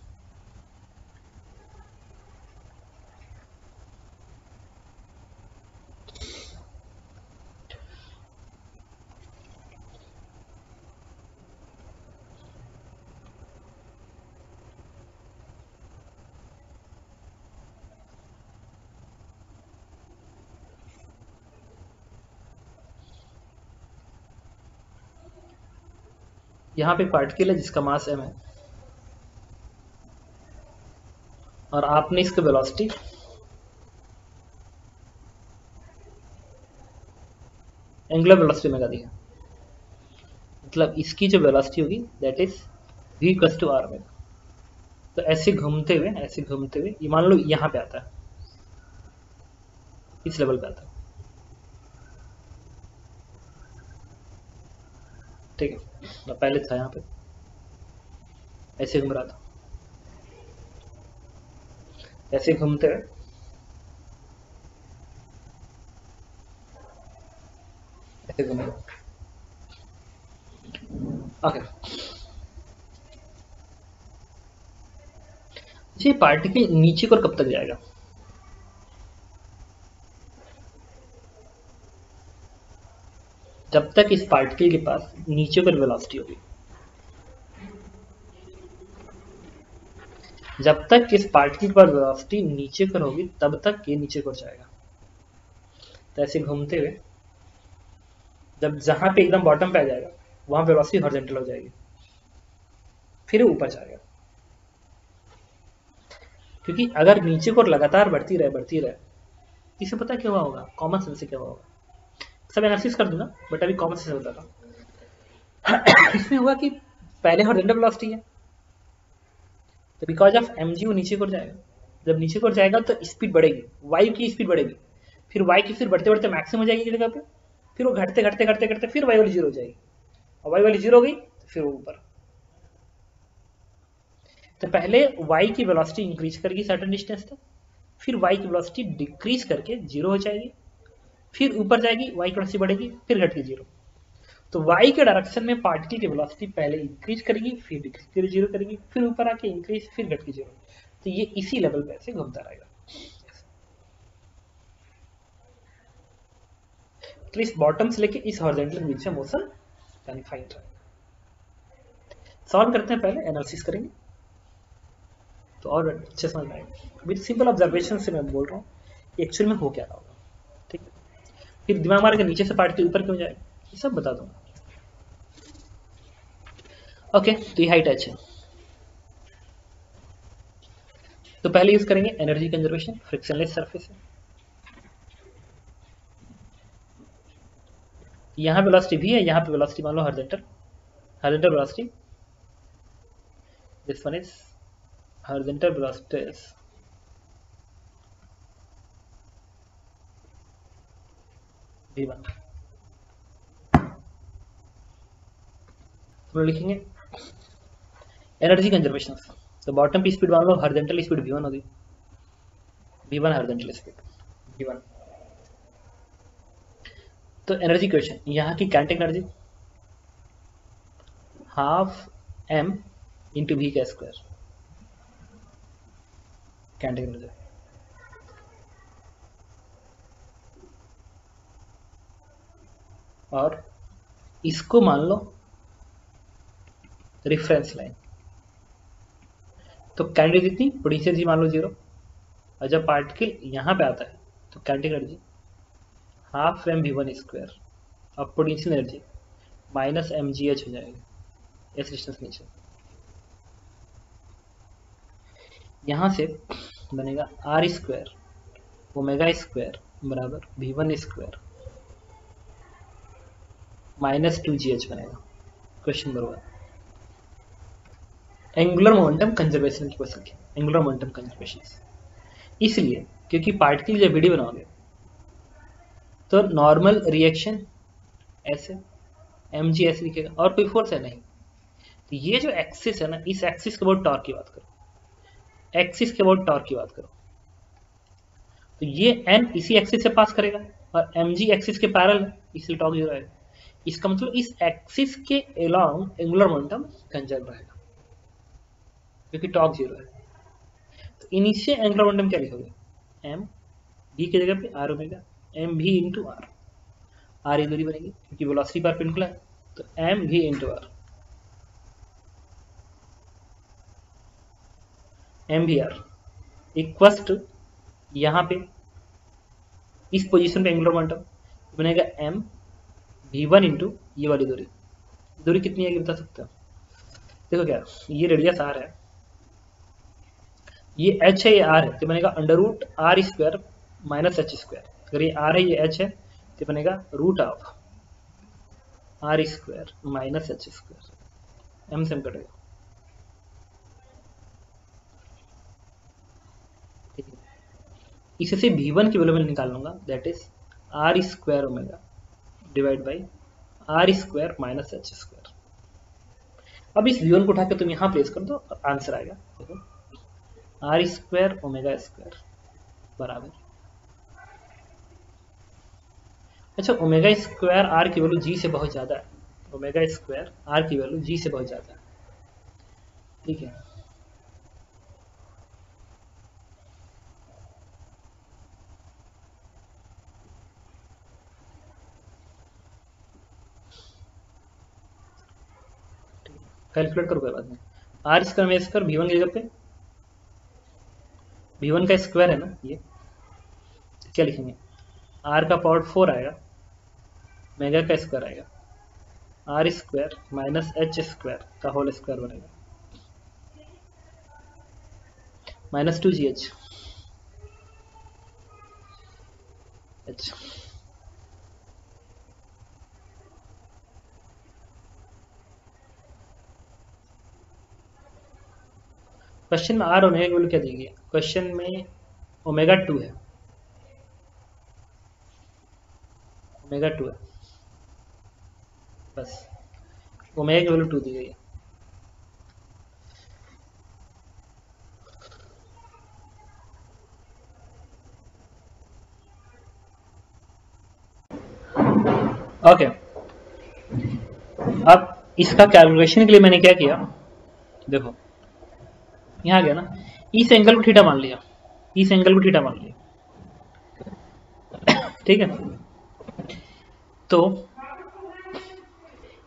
यहाँ पे पार्टिकल है जिसका मास एम है। और आपने इसका वेलोसिटी एंगुलर वेलोसिटी में दिया मतलब इसकी जो वेलोसिटी होगी that is V equals to R में। तो ऐसे घूमते हुए, ऐसे घूमते हुए, ये मान लो यहाँ पे आता है। इस लेवल पे आता है। ठीक है। पहले था यहाँ पे। ऐसे घूम रहा था। ऐसे घूमते हुए ऐसे घूमे। ओके पार्टिकल नीचे को कब तक जाएगा? जब तक इस पार्टिकल के पास नीचे पर वेलोसिटी होगी। जब तक इस पार्टिकल पर वेलोसिटी नीचे कर होगी, तब तक ये नीचे को जाएगा। तो ऐसे घूमते हुए, जब जहाँ पे एकदम बॉटम पे आ जाएगा, वहाँ वेलोसिटी हॉरिजॉन्टल हो जाएगी। फिर ऊपर जाएगा। क्योंकि अगर नीचे को लगातार बढ़ती रहे बढ़ती रहे, इसे पता क्या हुआ होगा? कॉमन सेंस से क्या हुआ होगा? सब एनालिसिस कर दूँगा बट अभी कॉमन सेंस बता रहा इसमें हुआ कि पहले हॉरिजॉन्टल वेलोसिटी है। तो बिकॉज़ ऑफ़ एम जी वो नीचे को जाएगा। जब नीचे को जाएगा तो स्पीड बढ़ेगी। वाई की स्पीड बढ़ेगी। फिर वाई की स्पीड बढ़ते बढ़ते मैक्सिमम हो जाएगी जगह पे। फिर वो घटते घटते घटते घटते फिर वाई वाली ज़ीरो हो जाएगी। और वाई वाली ज़ीरो हो गई तो फिर वो ऊपर। तो पहले वाई की वेलोसिटी इंक्रीज करेगी सर्टन डिस्टेंस तक फिर वाई की वेलोसिटी डिक्रीज करके ज़ीरो हो जाएगी। फिर ऊपर जाएगी वाई की वेलोसिटी बढ़ेगी, फिर घट के ज़ीरो तो y के डायरेक्शन में पार्टिकल की वेलोसिटी पहले इंक्रीज करेगी, फिर डिक्रीज फिर ज़ीरो करेगी, फिर ऊपर आके इंक्रीज फिर घट के ज़ीरो तो ये इसी लेवल पे ऐसे घूमता रहेगा। तो इस बॉटम से लेके इस हॉरिजॉन्टल बीच में मोशन यानी फाइंड रहेगा। सॉल्व करते हैं पहले एनालिसिस करेंगे। तो और अच्छे समझ में आएगा। विद सिंपल ऑब्जर्वेशन से मैं बोल रहा हूँ एक्चुअल में हो क्या रहा फिर दिमाग मार के नीचे से पार्टिकल ऊपर क्यों जाए ये सब बता दूँगा ओके तो ये हाइट एच है। तो पहले यूज़ करेंगे एनर्जी कंजर्वेशन फ्रिक्शनलेस सरफेस यहाँ वेलोसिटी भी है, यहाँ पे वेलोसिटी मान लो horizontal horizontal velocity this one is horizontal velocity is v1 हम लिखेंगे। एनर्जी कंजर्वेशन तो बॉटम की स्पीड मान लो हॉरिजॉन्टल स्पीड v1 होगी v1 हॉरिजॉन्टल स्पीड v1 तो एनर्जी क्वेश्चन यहाँ की kinetic energy half M into V का स्क्वायर काइनेटिक एनर्जी और इसको मान लो रिफरेंस लाइन तो कैंडिल कितनी पोटेंशियल मान लो ज़ीरो और जब पार्टिकल यहाँ पे आता है तो candle energy half M V one square और potential energy minus M G H हो जाएगा एस डिस्टेंस नीचे। यहाँ से बनेगा आर स्क्वायर ओमेगा स्क्वायर बराबर V one square minus two G H बनेगा। Question number one angular momentum conservation की क्वेश्चन किया एंगुलर मोमेंटम कंजर्वेशन इसलिए, क्योंकि पार्टिकल जब वीडियो बनाओगे तो नॉर्मल रिएक्शन ऐसे एम जी ऐसे लिखेगा और कोई फोर्स है नहीं। तो ये जो एक्सिस है ना, इस एक्सिस के बहुत टॉर्क की बात करो। एक्सिस के बहुत टॉर्क की बात करो। तो ये एन इसी एक्सिस से पास करेगा, और एम जी एक्सिस के पैरल है इसलिए टॉर्क ज़ीरो आएगा। इसका मतलब इस एक्सिस के अलोंग एंगुलर मोमेंटम कंजर्व रहेगा, क्योंकि टॉर्क ज़ीरो है। तो इनिशियल एंगुलर मोमेंटम क्या लिखोगे? एम बी की जगह पे R omega M V into R R दूरी बनेगी, क्योंकि वेलोसिटी परपेंडिकुलर है तो M V into R M V R equals to यहाँ पे, इस पोजीशन पे एंगुलर मोमेंटम बनेगा एम वी वन इंटू ये वाली दूरी। दूरी कितनी है बता सकते हो? देखो क्या, ये रेडियस आर है। ये एच है, ये आर है तो बनेगा under root R square minus H square अगर ये आर है, ये एच है तो बनेगा root of R square minus H square M से कटेगा इससे भी वन की वैल्यू मैं निकाल लूँगा that is R square omega divide by R square minus H square अब इस वी को उठा के तुम यहाँ प्लेस कर दो, और आंसर आएगा। देखो आर स्क्वायर ओमेगा स्क्वायर बराबर। अच्छा ओमेगा स्क्वायर आर की वैल्यू जी से बहुत ज़्यादा है। ओमेगा स्क्वायर आर की वैल्यू जी से बहुत ज़्यादा है। ठीक है। कैलकुलेट करो बाद में आर स्क्वायर में स्क्वायर वी वन की जगह पे वी वन का स्क्वायर है ना, ये। क्या लिखेंगे? आर का पावर फोर आएगा मेगा का स्क्वायर आएगा। R square minus H square का होल स्क्वायर बनेगा। माइनस टू जी एच अच्छा क्वेश्चन में आर ओमेगा की वैल्यू क्या दी गई क्वेश्चन में ओमेगा टू है। ओमेगा टू है। बस। ओमेगा की वैल्यू टू दी गई ओके okay. अब इसका कैलकुलेशन के लिए मैंने क्या किया? देखो। यहाँ गया ना। इस एंगल को थीटा मान लिया। इस एंगल को थीटा मान लिया। ठीक है। तो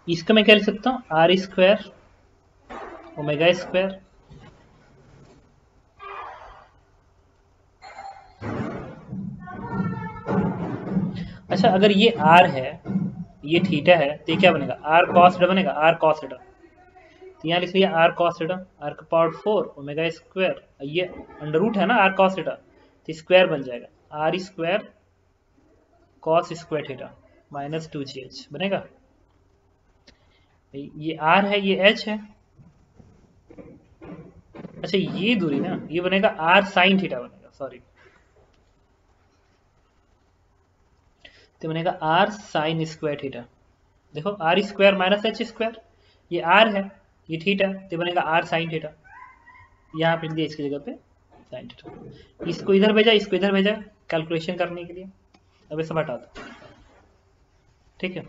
इसका मैं क्या लिख सकता हूँ? आर स्क्वायर ओमेगा स्क्वायर अच्छा अगर ये आर है, ये थीटा है तो ये क्या बनेगा? आर कॉस बनेगा। आर कॉस तो यहाँ लिख लिया आर कॉस थीटा आर का पावर फोर, ओमेगा स्क्वायर। ये अंडर रूट है ना, आर कॉस थीटा तो स्क्वायर बन जाएगा। R square cos square theta minus two G H बनेगा। ये आर है, ये एच है। अच्छा ये दूरी ना, ये बनेगा आर साइन थीटा बनेगा सॉरी तो बनेगा आर साइन स्क्वायर थीटा। देखो, R square minus H square, ये आर है। ये थीटा तो बनेगा आर साइन थीटा। यहाँ पे दिया इसकी जगह पे साइन थीटा। इसको इधर भेजा, इसको इधर भेजा कैलकुलेशन करने के लिए। अब सब हटा दो। ठीक है?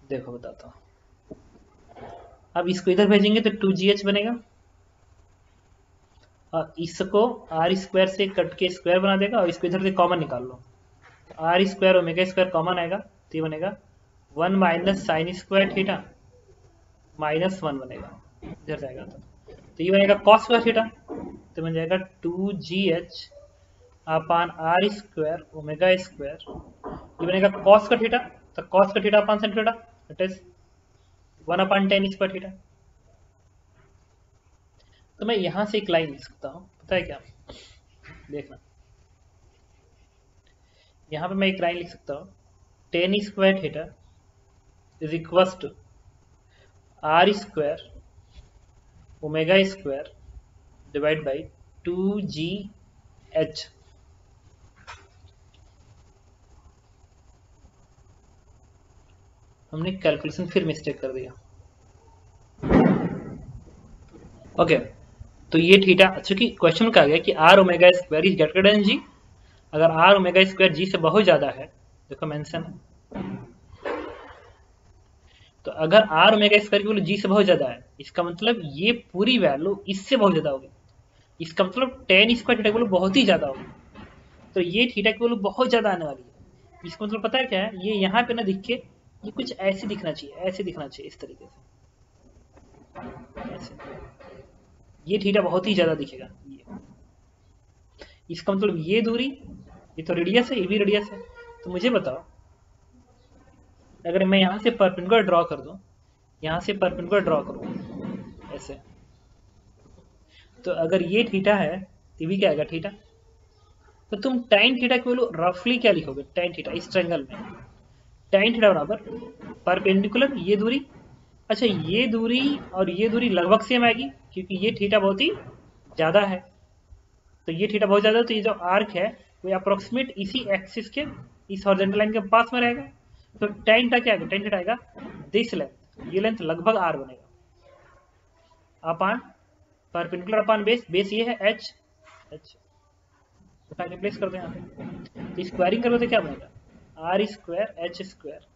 देखो, बताता हूँ। अब इसको इधर भेजेंगे तो टू जी एच बनेगा। और इसको आर स्क्वायर से कट के स्क्वायर बना देगा और इसको इधर से कॉमन निकाल लो। R square omega square common आएगा तो ये बनेगा one minus sine square theta minus one बनेगा, इधर जाएगा तो। तो ये बनेगा कॉस स्क्वायर थीटा तो बन जाएगा two G H upon R square omega square. ये बनेगा कॉस का थीटा तो कॉस का theta upon sine theta it is one upon tan square theta. तो मैं यहाँ से एक लाइन लिख सकता हूँ, पता है क्या? देखना। यहाँ पे मैं एक लाइन लिख सकता हूँ tan square theta square omega square divide by two G H हमने कैलकुलेशन फिर मिस्टेक कर दिया। ओके okay, तो ये थीटा चूँकि क्वेश्चन का गया कि R omega square is greater than G अगर आर ओमेगा स्क्वायर जी से बहुत ज़्यादा है देखो मेंशन तो अगर आर ओमेगा स्क्वायर की वैल्यू जी से बहुत ज़्यादा है, इसका मतलब ये पूरी वैल्यू इससे बहुत ज़्यादा होगी। इसका मतलब टेन स्क्वायर थीटा की वैल्यू बहुत ही ज़्यादा होगी। तो ये थीटा की वैल्यू बहुत ज़्यादा आने वाली है। इसका मतलब पता है क्या है? ये यहाँ पे ना दिख के, ये कुछ ऐसे दिखना चाहिए, ऐसे दिखना चाहिए इस तरीके से। ऐसे। ये थीटा बहुत ही ज़्यादा दिखेगा। ये। इसका मतलब ये दूरी, ये तो रेडियस है, ये भी रेडियस है। तो मुझे बताओ अगर मैं यहाँ से परपेंडिकुलर ड्रॉ कर दूँ, यहाँ से परपेंडिकुलर ड्रॉ करूँ, ऐसे। तो अगर ये थीटा है तो भी क्या आएगा थीटा तो तुम टाइन थीटा की वैल्यू रफली क्या लिखोगे? टाइन थीटा इस ट्रायंगल में। टाइन थीटा बराबर परपेंडिकुलर ये दूरी। अच्छा ये दूरी और ये दूरी लगभग सेम आएगी, क्योंकि ये थीटा बहुत ही ज़्यादा है। तो ये थीटा बहुत ज़्यादा तो ये जो आर्क है, वो अप्रोक्सीमेट इसी एक्सिस के, इस हॉरिजॉन्टल लाइन के पास में रहेगा। तो टेन टा क्या टेन थीटा आएगा दिस लेंथ ये लेंथ लगभग आर बनेगा। Upon perpendicular upon base base ये है एच एच रिप्लेस कर दो यहाँ पे। स्क्वायरिंग करोगे तो क्या बनेगा? आर स्क्वायर एच स्क्वायर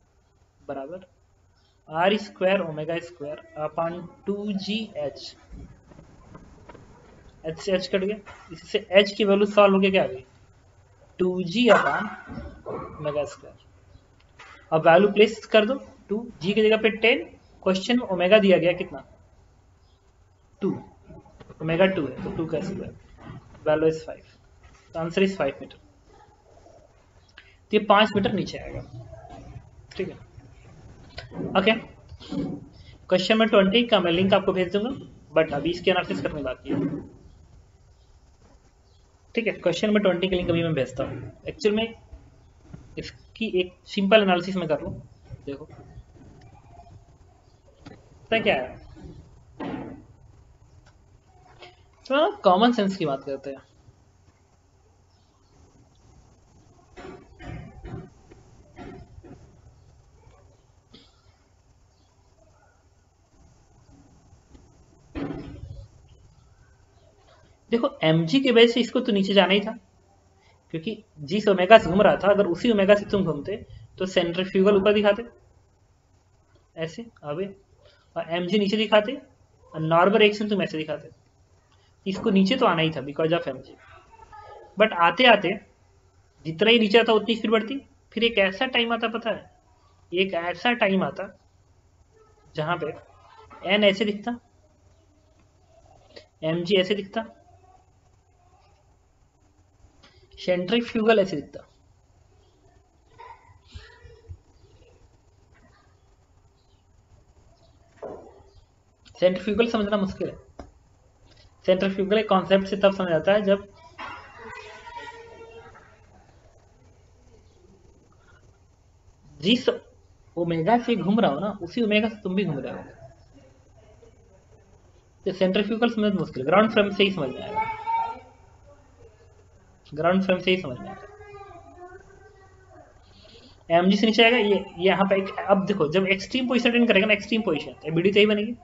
बराबर। R square omega square upon two G H H से एच कट गया। इससे एच की वैल्यू सॉल्व हो गया क्या आ गई? Two G upon omega square अब वैल्यू प्लेस कर दो। टू जी की जगह पे टेन क्वेश्चन में ओमेगा दिया गया कितना? टू ओमेगा टू है तो टू का square value is five answer is five meter तो ये पाँच मीटर नीचे आएगा। ठीक है? ओके क्वेश्चन नंबर ट्वेंटी का मैं लिंक आपको भेज दूँगा बट अभी इसके एनालिसिस करने बाकी है। ठीक है? क्वेश्चन में ट्वेंटी के लिंक अभी मैं भेजता हूँ। एक्चुअल में इसकी एक सिंपल एनालिसिस में कर लू। देखो। पता क्या है? तो कॉमन सेंस की बात करते हैं। देखो एमजी के वजह से इसको तो नीचे जाना ही था। क्योंकि जिस ओमेगा से घूम रहा था, अगर उसी ओमेगा से तुम घूमते तो सेंट्रीफ्यूगल ऊपर दिखाते। ऐसे अबे और एम नीचे दिखाते, और नॉर्मल रिएक्शन तुम ऐसे दिखाते। इसको नीचे तो आना ही था because of M G but आते आते, जितना ही नीचे आता, उतनी स्पीड बढ़ती। फिर एक ऐसा टाइम आता, पता है? एक ऐसा टाइम आता, जहाँ पे एन ऐसे दिखता एम जी ऐसे दिखता सेंट्रीफ्यूगल ऐसे दिखता सेंट्रीफ्यूगल समझना मुश्किल है। सेंट्रीफ्यूगल एक कॉन्सेप्ट से तब समझ आता है जब जिस ओमेगा से घूम रहा हो ना, उसी ओमेगा से तुम भी घूम रहे हो। तो सेंट्रीफ्यूगल समझना मुश्किल ग्राउंड फ्रेम से ही समझ में आएगा ग्राउंड फ्रेम से ही समझ में आता है। एम जी से नीचे आएगा, ये यहाँ पे एक, अब देखो, जब एक्सट्रीम पोजिशन अटेंड करेगा ना एक्सट्रीम पोजिशन एबीडी तो ही बनेगी।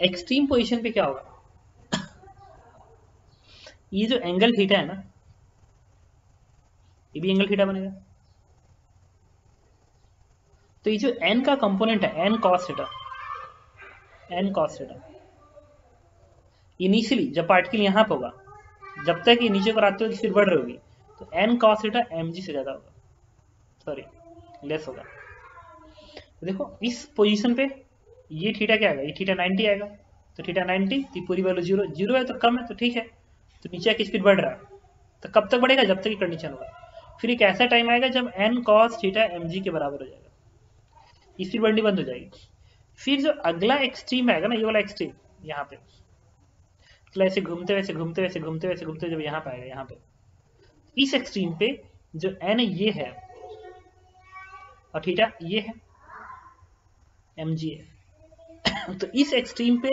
एक्सट्रीम पोजिशन पे क्या होगा? ये जो एंगल थीटा है ना, ये भी एंगल थीटा बनेगा। तो ये जो एन का कंपोनेंट है N cos theta N cos theta initially जब पार्टिकल यहाँ पे होगा जब तक ये नीचे पर आते हुए स्पीड बढ़ रही होगी। तो N cos theta M G से ज़्यादा होगा। सॉरी लेस होगा। देखो, इस पोजीशन पे ये थीटा क्या आएगा? ये थीटा 90 आएगा। तो थीटा 90 तो पूरी वैल्यू ज़ीरो ज़ीरो है तो कम है तो ठीक है। तो नीचे की स्पीड बढ़ रहा है। तो कब तक बढ़ेगा? जब तक ये कंडीशन होगा। फिर एक ऐसा टाइम आएगा जब एन कॉस थीटा एम के बराबर हो जाएगा। स्पीड बढ़नी बंद हो जाएगी। फिर जो अगला एक्सट्रीम आएगा ना, ये वाला एक्सट्रीम यहाँ पे। मतलब ऐसे घूमते, वैसे घूमते वैसे घूमते वैसे घूमते जब यहाँ पे आएगा यहाँ पे। इस एक्सट्रीम पे जो एन ये है, और थीटा ये है एम जी है। *coughs* तो इस एक्सट्रीम पे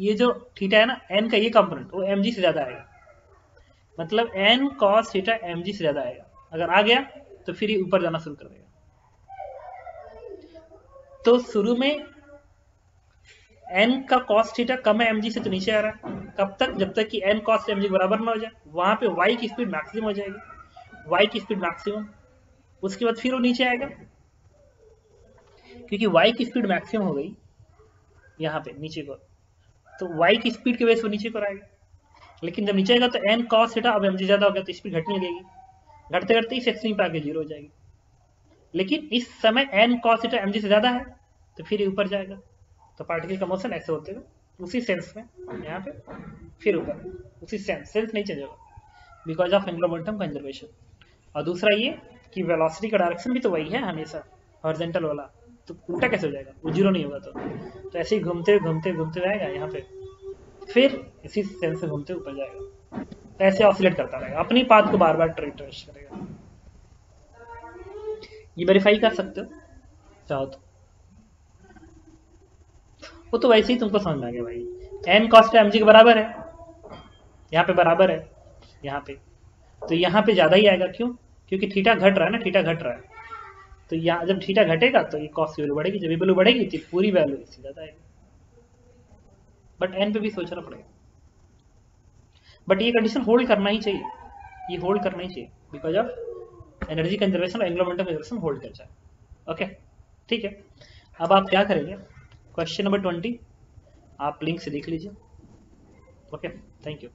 ये जो थीटा है ना एन का ये कंपोनेंट वो एम से ज़्यादा आएगा। मतलब एन कॉस थीटा एम से ज़्यादा आएगा। अगर आ गया तो फिर ये ऊपर जाना शुरू कर देगा। तो शुरू में एन का कॉस थीटा कम है एमजी से तो नीचे आ रहा है। कब तक? जब तक कि एन कॉस एमजी बराबर ना हो जाए। वहाँ पे वाई की स्पीड मैक्सिमम हो जाएगी। वाई की स्पीड मैक्सिमम उसके बाद फिर वो नीचे आएगा। क्योंकि वाई की स्पीड मैक्सिमम हो गई यहाँ पे, नीचे को। तो वाई की स्पीड की वजह से वो नीचे को आएगा। लेकिन जब नीचे आएगा तो एन कॉस थीटा अब एमजी ज़्यादा हो गया तो स्पीड घटने लगेगी। घटते घटते इस एक्सट्रीम पे आगे ज़ीरो हो जाएगी। लेकिन इस समय एन कॉस थीटा एमजी से ज़्यादा है तो फिर ऊपर जाएगा। तो पार्टिकल का मोशन ऐसे होते हुए, उसी सेंस में, यहाँ पे फिर ऊपर, उसी सेंस सेंस नहीं चेंज होगा बिकॉज़ ऑफ़ एंगुलर कंजर्वेशन और दूसरा ये कि वेलोसिटी का डायरेक्शन भी तो वही है हमेशा हॉरिजेंटल वाला तो उल्टा कैसे हो जाएगा? वो ज़ीरो नहीं होगा तो। तो ऐसे ही घूमते घूमते घूमते जाएगा यहाँ पे, फिर इसी सेंस से घूमते ऊपर जाएगा। तो ऐसे ऑसिलेट करता रहेगा, अपनी पाथ को बार बार ट्रेस करेगा। ये वेरीफाई कर सकते हो? चाहो तो। वो तो वैसे ही तुमको समझ में आ गया भाई। एन कॉस्ट एम जी के बराबर है। यहाँ पे बराबर है। यहाँ पे। तो यहाँ पे ज़्यादा ही आएगा क्यों? क्योंकि थीटा घट रहा है ना, थीटा घट रहा है। तो यहाँ जब थीटा घटेगा तो ये कॉस्ट की वैल्यू बढ़ेगी, जब ये वैल्यू बढ़ेगी तो पूरी वैल्यू इससे ज़्यादा आएगी। बट एन पे भी सोचना पड़ेगा। बट ये कंडीशन होल्ड करना ही चाहिए। ये होल्ड करना ही चाहिए। बिकॉज़ ऑफ़ एनर्जी कंजर्वेशन और एंगुलर मोमेंटम कंजर्वेशन होल्ड कर जाए ओके ठीक है? अब आप क्या करेंगे? क्वेश्चन नंबर ट्वेंटी आप लिंक से देख लीजिए। Okay thank you